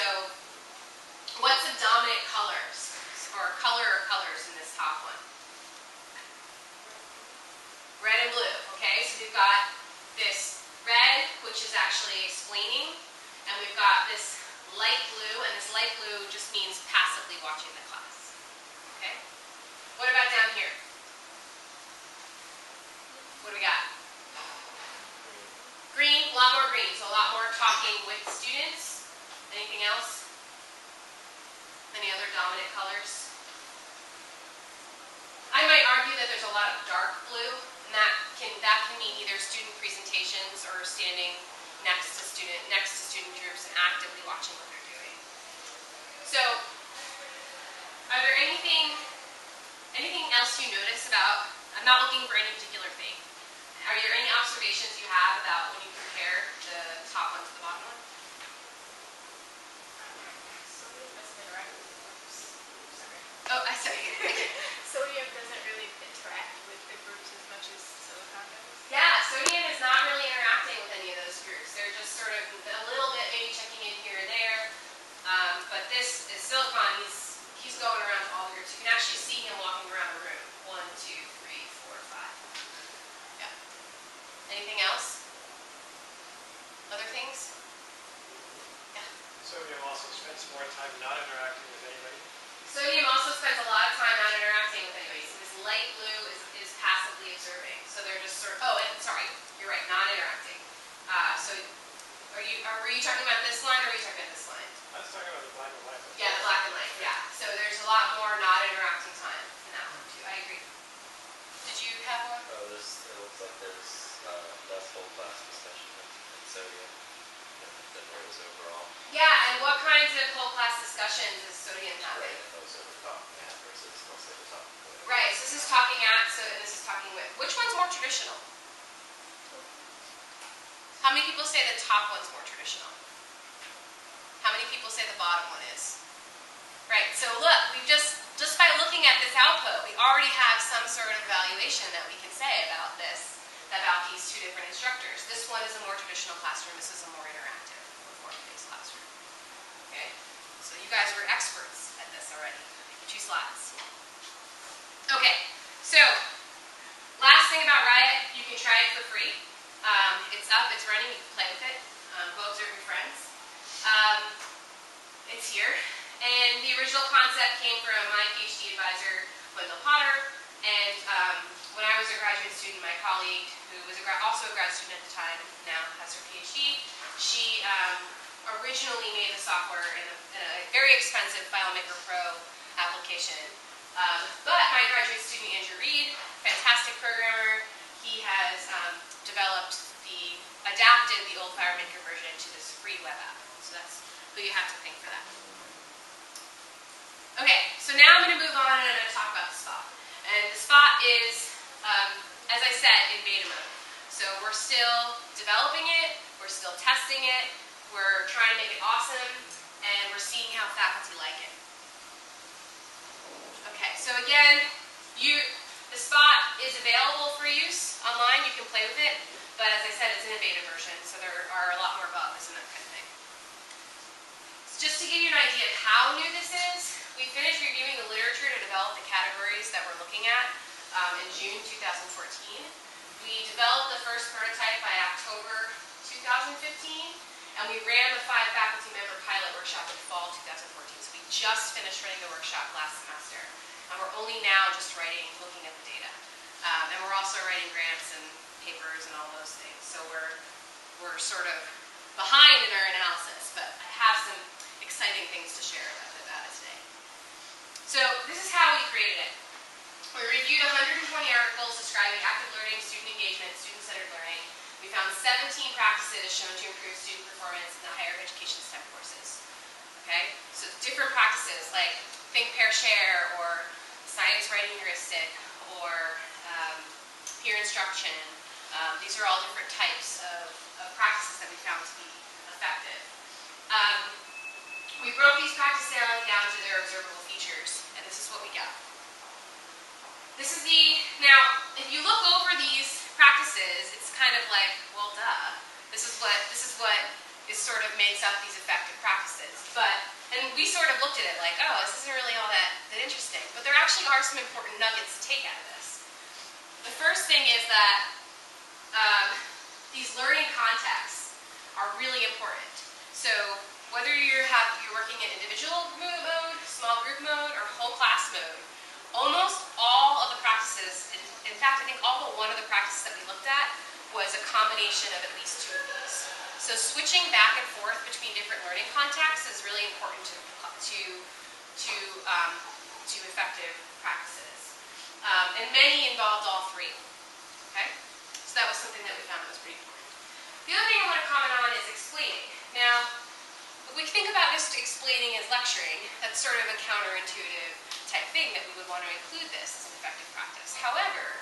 what's the dominant colors, or color or colors in this top one? Red and blue, okay? So we've got this red, which is actually explaining, and we've got this light blue, and this light blue just means passively watching the class. Okay? What about down here? What do we got? Green, a lot more green, so a lot more talking with students. Anything else? Any other dominant colors? I might argue that there's a lot of dark blue, and that can that can mean either student presentations or standing next to student next to student groups and actively watching what they're doing. So, are there anything anything else you notice about? I'm not looking for any particular thing. Are there any observations you have about when you compare the top one to the bottom one? Sodium doesn't interact with the groups. Sorry. Oh, I sorry. Sodium doesn't really interact with the groups as much as silicon does. Yeah, sodium is not really interacting with any of those groups. They're just sort of a little bit maybe checking in here or there. Um, but this is silicon. He's he's going around to all the groups. You can actually see him walking around the room. One, two, three, four, five. Yeah. Anything else? Other things? Yeah. Sodium also spends more time not interacting with anybody. Sodium also spends a lot of time not interacting with anybody. So this light blue is, is passively observing. So they're just sort of, oh, and sorry, you're right, not interacting. Uh, so are you, are, were you talking about this line or were you talking about this line? I was talking about the black and white. Yeah, the black and white, yeah. So there's a lot more not interacting time in that one too. I agree. Did you have one? Oh, there's, it looks like there's uh, less whole class discussion in in sodium than, than there is overall. Yeah, whole class discussions is sodium? Right, so this is talking at, so this is talking with. Which one's more traditional? How many people say the top one's more traditional? How many people say the bottom one is? Right, so look, we've just, just by looking at this output, we already have some sort of evaluation that we can say about this, about these two different instructors. This one is a more traditional classroom, this is a more interactive, performance-based classroom. Okay, so you guys are experts at this already. Two slides. Okay, so last thing about Riot, you can try it for free. Um, it's up, it's running, you can play with it. Um, go observe your friends. Um, it's here. And the original concept came from my PhD advisor, Wendell Potter. And um, when I was a graduate student, my colleague, who was a also a grad student at the time, now has her PhD, she um, originally made the software in a, in a very expensive FileMaker Pro application. Um, but my graduate student, Andrew Reed, fantastic programmer, he has um, developed the, adapted the old FileMaker version to this free web app. So that's who you have to thank for that. Okay, so now I'm going to move on and I'm going to talk about the spot. And the spot is, um, as I said, in beta mode. So we're still developing it. We're still testing it. We're trying to make it awesome, and we're seeing how faculty like it. Okay, so again, you, the spot is available for use online. You can play with it, but as I said, it's in a beta version, so there are a lot more bugs and that kind of thing. So just to give you an idea of how new this is, we finished reviewing the literature to develop the categories that we're looking at um, in June 2014. We developed the first prototype by October 2015, and we ran the five faculty member pilot workshop in fall 2014. So we just finished running the workshop last semester, and we're only now just writing, looking at the data. Um, and we're also writing grants and papers and all those things. So we're we're sort of behind in our analysis, but I have some exciting things to share about, about it today. So this is how we created it. We reviewed 120 articles describing active learning, student engagement, student-centered learning. We found 17 practices shown to improve student performance in the higher education STEM courses. Okay, so different practices like think, pair, share, or science writing heuristic, or um, peer instruction. Um, these are all different types of, of practices that we found to be effective. Um, we broke these practices down to their observable features, and this is what we got. This is the, now, if you look over these practices, it's kind of like, well, duh. This is what, this is what is sort of makes up these effective practices. But, and we sort of looked at it like, oh, this isn't really all that, that interesting. But there actually are some important nuggets to take out of this. The first thing is that um, these learning contexts are really important. So whether you're, have, you're working in individual mode, small group mode, or whole class mode, almost all of the practices, in, in fact, I think all but one of the practices that we looked at was a combination of at least two of these. So switching back and forth between different learning contexts is really important to, to, to, um, to effective practices. Um, and many involved all three. Okay? So that was something that we found was pretty important. The other thing I want to comment on is explaining. Now, we think about just explaining as lecturing, that's sort of a counterintuitive type thing that we would want to include this as an effective practice. However,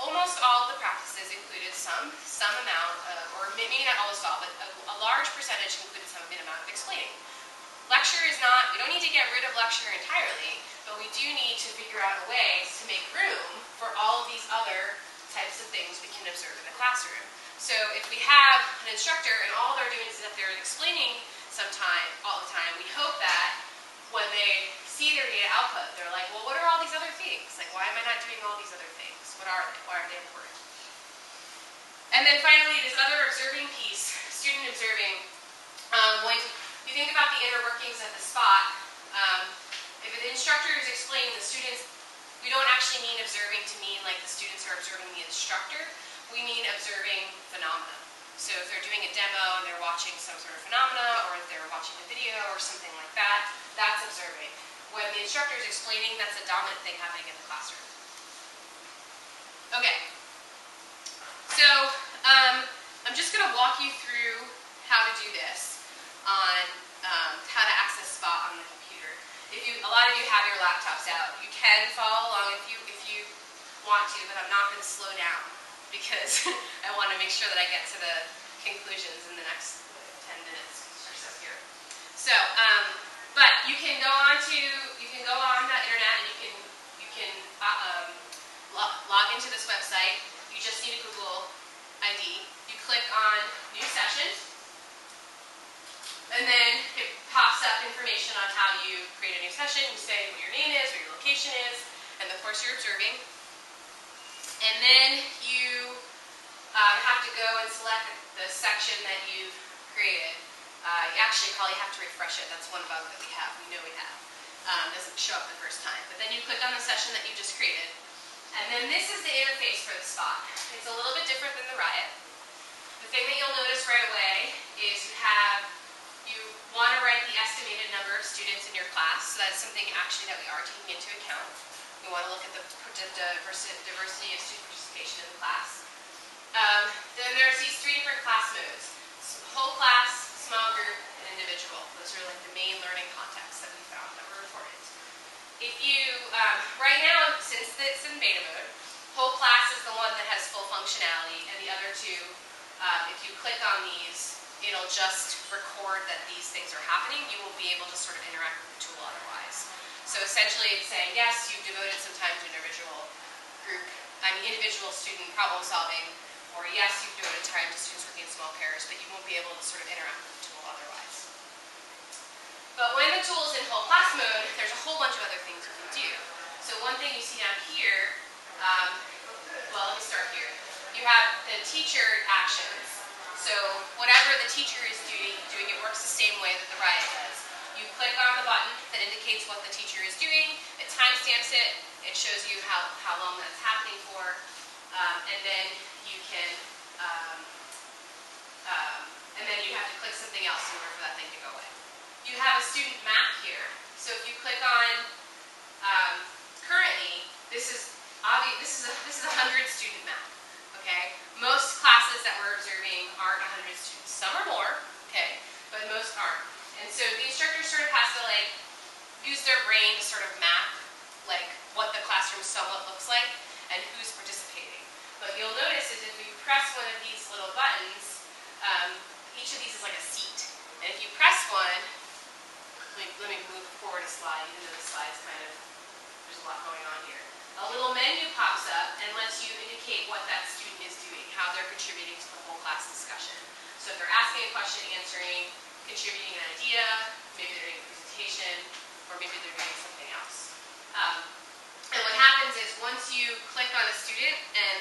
almost all of the practices included some, some amount of, or maybe not almost all, but a, a large percentage included some amount of explaining. Lecture is not, we don't need to get rid of lecture entirely, but we do need to figure out a way to make room for all of these other types of things we can observe in the classroom. So if we have an instructor and all they're doing is that they're explaining sometime, all the time, we hope that when they see their data output, they're like, well, what are all these other things? Like, why am I not doing all these other things? What are they? Why are they important? And then finally, this other observing piece, student observing. Um, when you think about the inner workings of the spot, um, if the instructor is explaining the students, we don't actually mean observing to mean like the students are observing the instructor. We mean observing phenomena. So if they're doing a demo and they're watching some sort of phenomena, or if they're watching a video or something like that, that's observing. When the instructor is explaining, that's a dominant thing happening in the classroom. Okay. So um, I'm just going to walk you through how to do this on um, how to access Spot on the computer. If you, a lot of you have your laptops out, you can follow along if you if you want to, but I'm not going to slow down because [LAUGHS] I want to make sure that I get to the conclusions in the next 10 minutes or so here. So, um, but you can go on to you can go on the internet and you can you can uh, um, log, into this website. You just need a Google ID. You click on New Session, and then it pops up information on how you create a new session. You say what your name is, what your location is, and the course you're observing. And then you um, have to go and select the section that you've created. Uh, you actually probably have to refresh it. That's one bug that we have. We know we have. Um, doesn't show up the first time. But then you click on the session that you just created. And then this is the interface for the spot. It's a little bit different than the Riot. The thing that you'll notice right away is you have, you want to write the estimated number of students in your class. So that's something actually that we are taking into account. We want to look at the diversity, of student participation in the class. Um, then there's these three different class modes. Whole class, small group, and individual. Those are like the main learning contexts that we found. If you, um, right now, since it's in beta mode, whole class is the one that has full functionality, and the other two, um, if you click on these, it'll just record that these things are happening. You won't be able to sort of interact with the tool otherwise. So essentially, it's saying, yes, you've devoted some time to individual group, I mean, individual student problem solving, or yes, you've devoted time to students working in small pairs, but you won't be able to sort of interact with the tool otherwise. But when the tool is in whole class mode, there's a whole bunch of other things you can do. So one thing you see down here, um, well, let me start here. You have the teacher actions. So whatever the teacher is doing, doing it works the same way that the riot does. You click on the button that indicates what the teacher is doing, it timestamps it, it shows you how, how long that's happening for, um, and then you can, um, um, and then you have to click something else in order for that thing to go away. You have a student map here. So if you click on um, currently, this is obvious. This is a this is a hundred student map. Okay. Most classes that we're observing aren't 100 students. Some are more. Okay, but most aren't. And so the instructor sort of has to like use their brain to sort of map like what the classroom somewhat looks like and who's participating. But you'll notice is if you press one of these little buttons, um, each of these is like a seat. And if you press one, me, let me move forward a slide, even though the slide's kind of, there's a lot going on here. A little menu pops up and lets you indicate what that student is doing, how they're contributing to the whole class discussion. So if they're asking a question, answering, contributing an idea, maybe they're doing a presentation, or maybe they're doing something else. Um, and what happens is once you click on a student and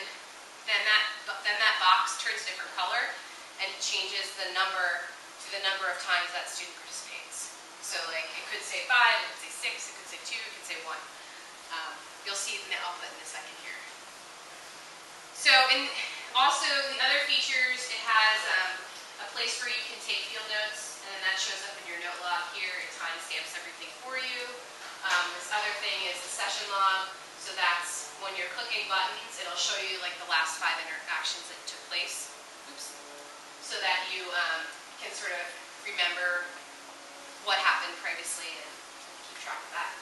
then that, then that box turns a different color and changes the number to the number of times that student participates. So like it could say five, it could say six, it could say two, it could say one. Um, you'll see it in the output in a second here. So and also the other features, it has um, a place where you can take field notes and then that shows up in your note log here. It timestamps everything for you. Um, this other thing is the session log. So that's when you're clicking buttons, it'll show you like the last five interactions that took place. Oops. So that you um, can sort of remember what happened previously and keep track of that.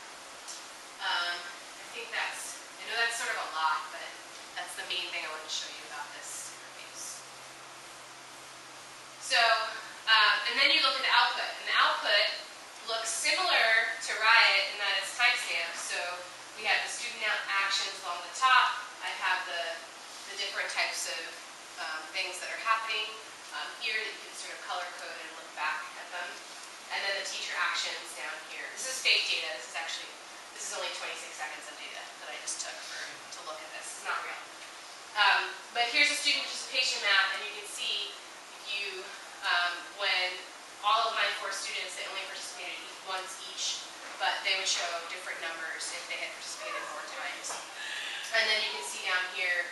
Um, I think that's, I know that's sort of a lot, but that's the main thing I want to show you about this interface. So, um, and then you look at the output, and the output looks similar to Riot in that it's timestamped. So we have the student actions along the top. I have the, the different types of um, things that are happening um, here that you can sort of color code and look back at them. And then the teacher actions down here. This is fake data. This is actually, this is only 26 seconds of data that I just took for, to look at this. It's not real. Um, but here's a student participation map, and you can see you, um, when all of my four students, they only participated once each, but they would show different numbers if they had participated more times. And then you can see down here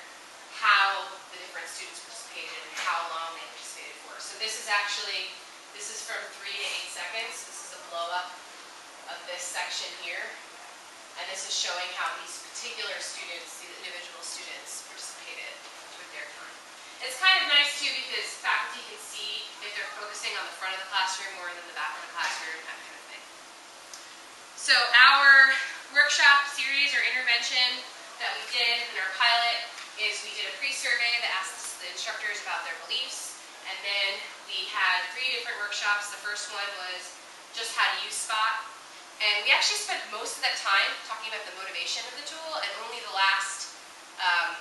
how the different students participated and how long they participated for. So this is actually, this is from three to eight seconds. A blow up of this section here. And this is showing how these particular students, these individual students, participated with their time. It's kind of nice too because faculty can see if they're focusing on the front of the classroom more than the back of the classroom, that kind of thing. So our workshop series or intervention that we did in our pilot is we did a pre-survey that asked the instructors about their beliefs, and then we had three different workshops. The first one was just how to use Spot, and we actually spent most of that time talking about the motivation of the tool, and only the last, um,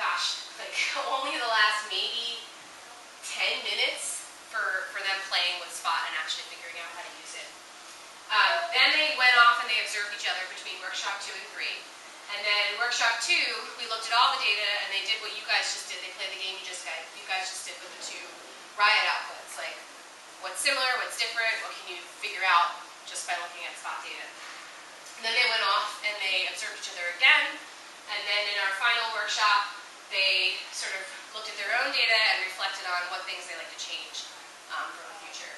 gosh, like [LAUGHS] only the last maybe 10 minutes for, for them playing with Spot and actually figuring out how to use it. Um, then they went off and they observed each other between workshop two and three. And then workshop two, we looked at all the data and they did what you guys just did. They played the game you just guys, you guys just did with the two riot outputs. Like, what's similar, what's different, what can you figure out just by looking at spot data. And then they went off and they observed each other again. And then in our final workshop, they sort of looked at their own data and reflected on what things they like to change um, for the future.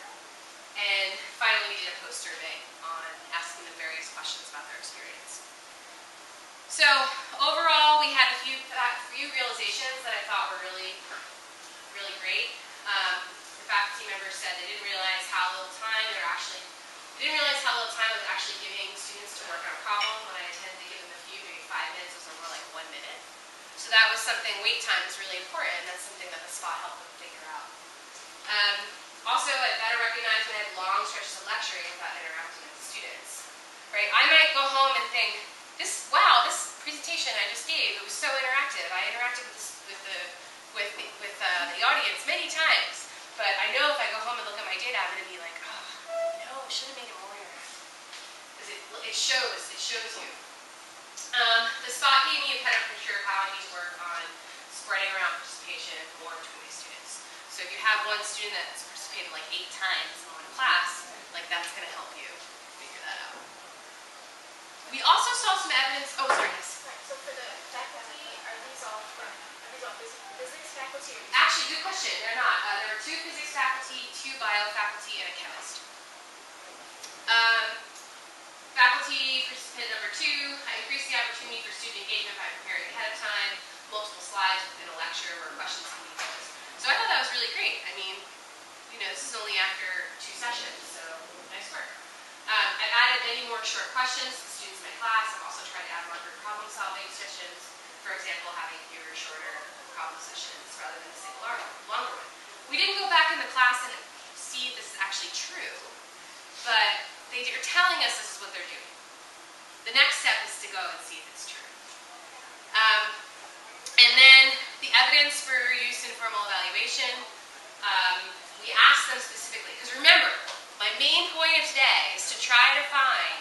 And finally, we did a post survey on asking them various questions about their experience. So overall, we had a few a few realizations that I thought were really great. Um, the faculty members said they didn't realize how little time they're actually they didn't realize how little time I was actually giving students to work on a problem when I intended to give them a few, maybe five minutes, it was more like one minute. So that was something, wait time is really important, and that's something that the spot helped them figure out. Um, also, I better recognize when I had long stretches of lecturing without interacting with students. Right? I might go home and think, this wow, this presentation I just gave, it was so interactive. I interacted with, this, with the with with uh, the audience many times. But I know if I go home and look at my data, I'm going to be like, oh, no, should have made it more. Because it, it shows, it shows you. Um, the spot gave me a of picture of how I need to work on spreading around participation more between my students. So if you have one student that's participated like eight times in one class, like that's going to help you figure that out. We also saw some evidence. Oh, sorry. Yes. Right, so for the faculty, are these all from, are these all physics, physics faculty or? Actually, good question. They're not. Uh, there are two physics faculty, two bio faculty, and a chemist. Um, faculty participant number two, I increased the opportunity for student engagement by preparing ahead of time, multiple slides within a lecture where questions can be posed. So I thought that was really great. I mean, you know, this is only after two sessions, so nice work. Um, I've added many more short questions to students in my class. I've also tried to add more problem solving sessions. For example, having fewer shorter problem sessions rather than a single long- longer one. We didn't go back in the class and see if this is actually true, but they are telling us this is what they're doing. The next step is to go and see if it's true. Um, and then the evidence for use in formal evaluation, um, we asked them specifically, because remember, my main point of today is to try to find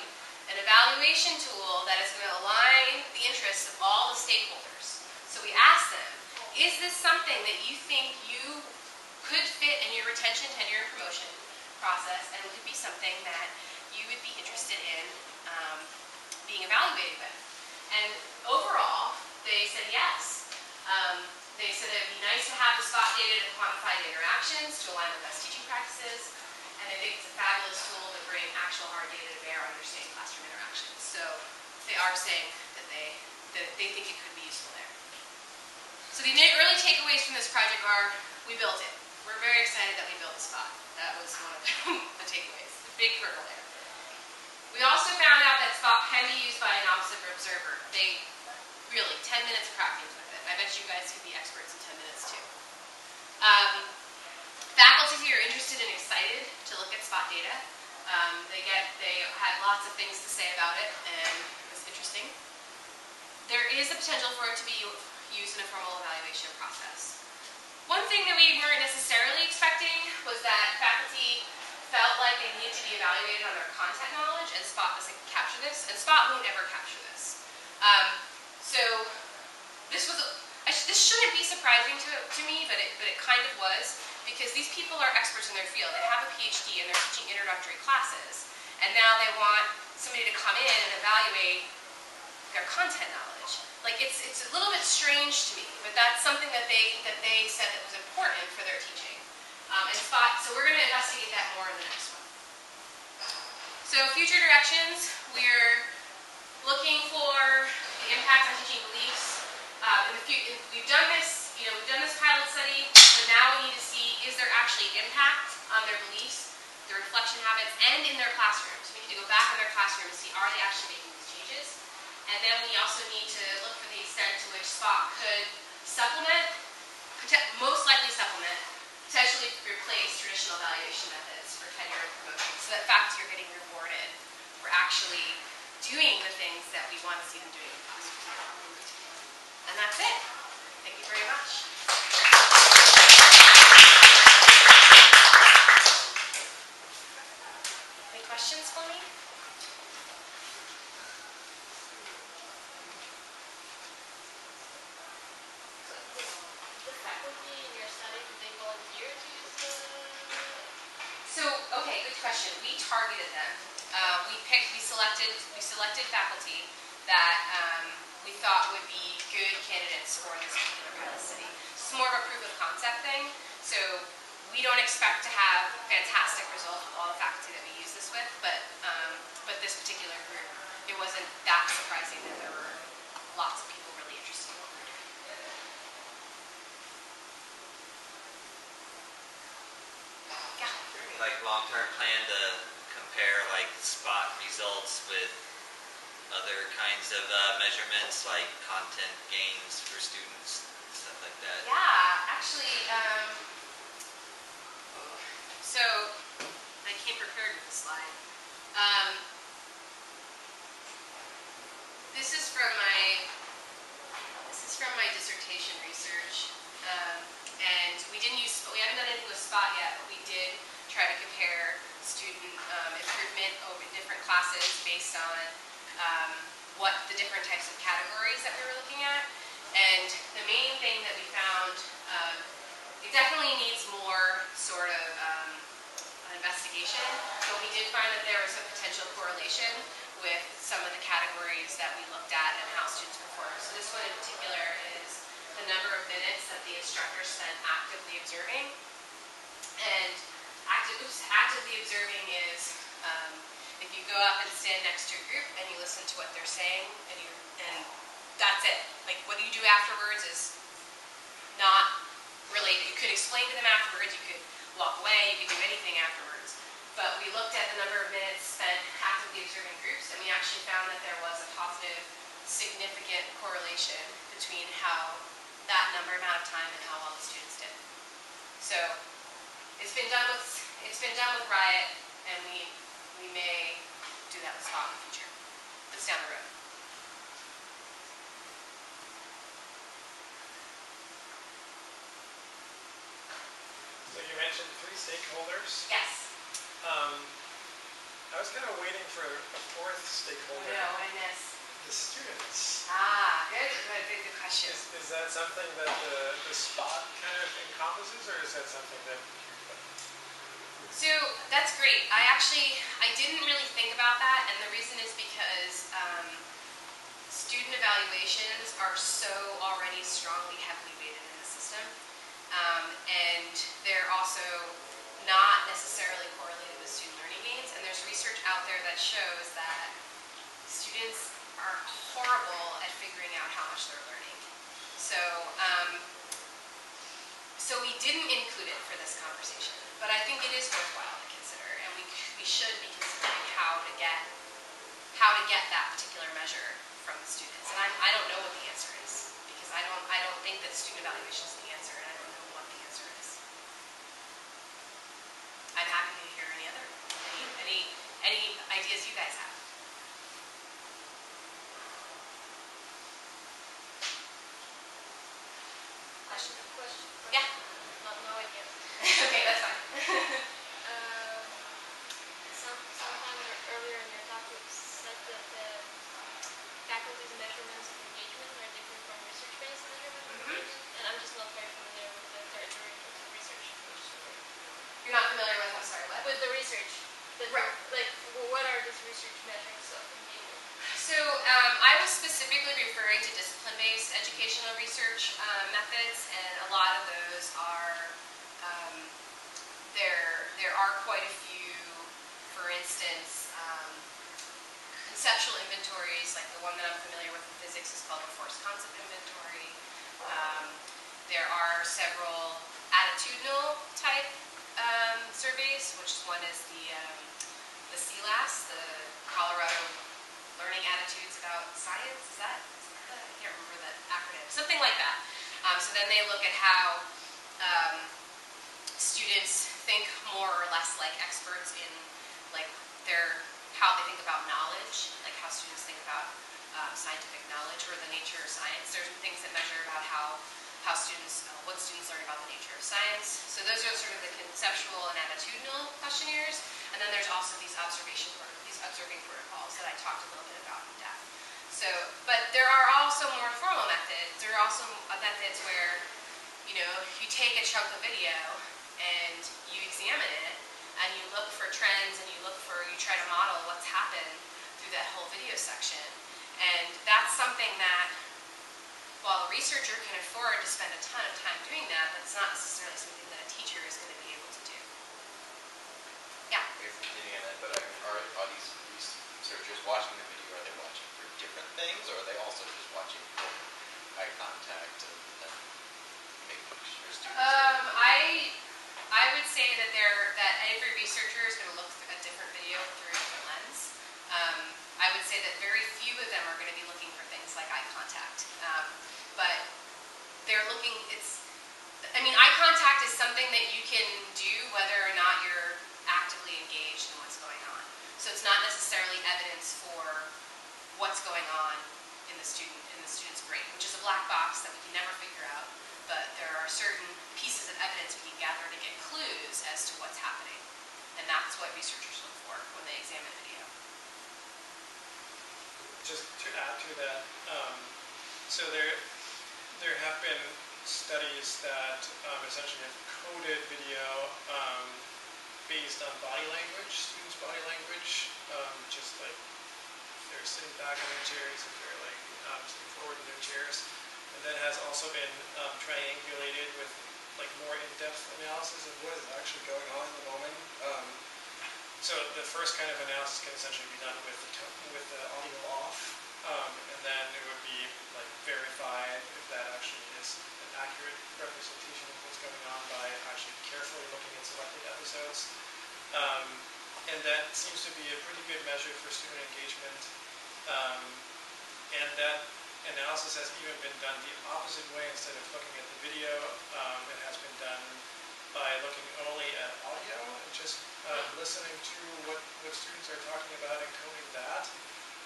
an evaluation tool that is going to align the interests of all the stakeholders. So we asked them, is this something that you think you could fit in your retention, tenure, and promotion process, and could be something that you would be interested in um, being evaluated with? And overall, they said yes. Um, they said it'd be nice to have the spot data to quantify the interactions to align with best teaching practices, and I think it's a fabulous tool to bring actual hard data to bear on understanding classroom interactions. So they are saying that they that they think it could. So the early takeaways from this project are we built it. We're very excited that we built the spot. That was one of [LAUGHS] the takeaways. The big hurdle there. We also found out that spot can be used by an observer observer. They really 10 minutes of practice with it. I bet you guys could be experts in 10 minutes too. Um, faculty here are interested and excited to look at spot data. Um, they get they had lots of things to say about it and it was interesting. There is the potential for it to be used in a formal evaluation process. One thing that we weren't necessarily expecting was that faculty felt like they needed to be evaluated on their content knowledge, and Spot doesn't capture this, and Spot won't ever capture this. Um, so this was sh- this shouldn't be surprising to, to me, but it but it kind of was because these people are experts in their field. They have a PhD and they're teaching introductory classes, and now they want somebody to come in and evaluate their content knowledge. Like it's it's a little bit strange to me, but that's something that they that they said that was important for their teaching. Um, and spot. So we're going to investigate that more in the next one. So future directions, we're looking for the impact on teaching beliefs. Uh, in, we've done this, you know, we've done this pilot study, but now we need to see is there actually impact on their beliefs, their reflection habits, and in their classrooms. We need to go back in their classroom and see are they actually making. And then we also need to look for the extent to which Spot could supplement, most likely supplement, potentially replace traditional evaluation methods for tenure and promotion, so that faculty are getting rewarded for actually doing the things that we want to see them doing. And that's it. The number of minutes spent actively observing groups, and we actually found that there was a positive, significant correlation between how that number amount of time and how well the students did. So it's been done with it's been done with Riot, and we we may do that with Spot in the future. It's down the road. So you mentioned three stakeholders. Yes. Was kind of waiting for a fourth stakeholder, the students. Ah, good, good, good, good question. Is, is that something that the, the spot kind of encompasses, or is that something that So that's great. I actually I didn't really think about that, and the reason is because um, student evaluations are so already strongly heavily weighted in the system, um, and they're also not necessarily correlated with student learning gains. And there's research out there that shows that students are horrible at figuring out how much they're learning. So. Um, so we didn't include it for this conversation, but I think it is worthwhile to consider, and we, we should be considering how to get how to get that particular measure from the students. And I, I don't know what the answer is because I don't I don't think that student evaluation is the answer, and I don't know what the answer is. I'm happy to hear any other any any any ideas you guys have. Question? Question. Yeah. No, no idea. okay, that's fine. Um, some, sometime ear- earlier in your talk, you said that the faculty's measurements of engagement are different from research-based measurement of Mhm. engagement, and I'm just not very familiar with the third derivative of research. You're not familiar with, I'm sorry, what? With the research, the, Right. like, wh- what are these research measures of engagement? So um, I was specifically referring to discipline-based educational research um, methods, and a lot of those are, um, there, there are quite a few, for instance, um, conceptual inventories, like the one that I'm familiar with in physics is called a force concept inventory. Um, there are several attitudinal type um, surveys, which one is the, um, the CLAS, the Colorado Learning Attitudes About Science, is that, is that the- I can't remember that acronym, something like that. Um, so then they look at how um, students think more or less like experts in like their, how they think about knowledge, like how students think about um, scientific knowledge or the nature of science. There's things that measure about how, how students, uh, what students learn about the nature of science. So those are sort of the conceptual and attitudinal questionnaires. And then there's also these observation, these observing protocols that I talked a little bit about. So, but there are also more formal methods. There are also methods where, you know, you take a chunk of video and you examine it and you look for trends and you look for, you try to model what's happened through that whole video section. And that's something that, while a researcher can afford to spend a ton of time doing that, that's not necessarily something that a teacher is going to be able to do. Yeah. I guess continuing on that, but are, are these researchers watching the video, are they watching for different things, or are they also just watching for eye contact and, and making sure students Um, I, I would say that there, that every researcher is going to look at different video through a different lens. Um, I would say that very few of them are going to be looking for things like eye contact. Um, but they're looking, it's, I mean, eye contact is something that you can do whether or not you're actively engaged in what's going on. So it's not necessarily evidence for what's going on in the student, in the student's brain, which is a black box that we can never figure out. But there are certain pieces of evidence we can gather to get clues as to what's happening. And that's what researchers look for when they examine video. Just to add to that, um, so there, there have been studies that um, essentially have coded video um, based on body language, students' body language, um, just like if they're sitting back in their chairs, if they're like um, sitting forward in their chairs. And that has also been um, triangulated with like more in-depth analysis of what is actually going on in the moment. So the first kind of analysis can essentially be done with the, with the audio um, and then it would be like verified if that actually is an accurate representation of what's going on by actually carefully looking at selected episodes. Um, and that seems to be a pretty good measure for student engagement. Um, and that analysis has even been done the opposite way. Instead of looking at the video, um, it has been done by looking only at audio and just uh, listening to what, what students are talking about and coding that.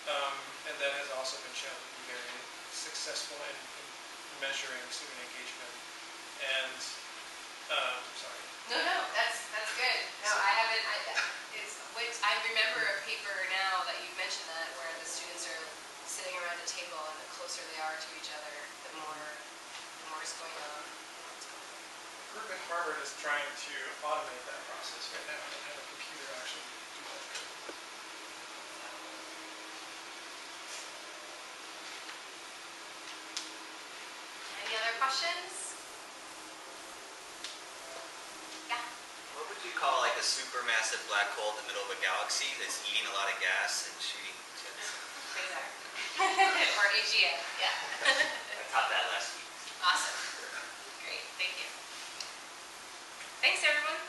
Um, and that has also been shown to be very successful in, in measuring student engagement. And, um, sorry. No, no, that's, that's good. No, I haven't, I, it's, which, I remember a paper now that you mentioned that, where the students are sitting around a table, and the closer they are to each other, the more, the more is going on. A group at Harvard is trying to automate that process right now and have a computer actually do that code. Any other questions? Yeah, What would you call like a supermassive black hole in the middle of a galaxy that's eating a lot of gas and shooting jets? quasar. [LAUGHS] Or AGN, yeah. I taught that last week. Awesome. Great, thank you. Thanks, everyone.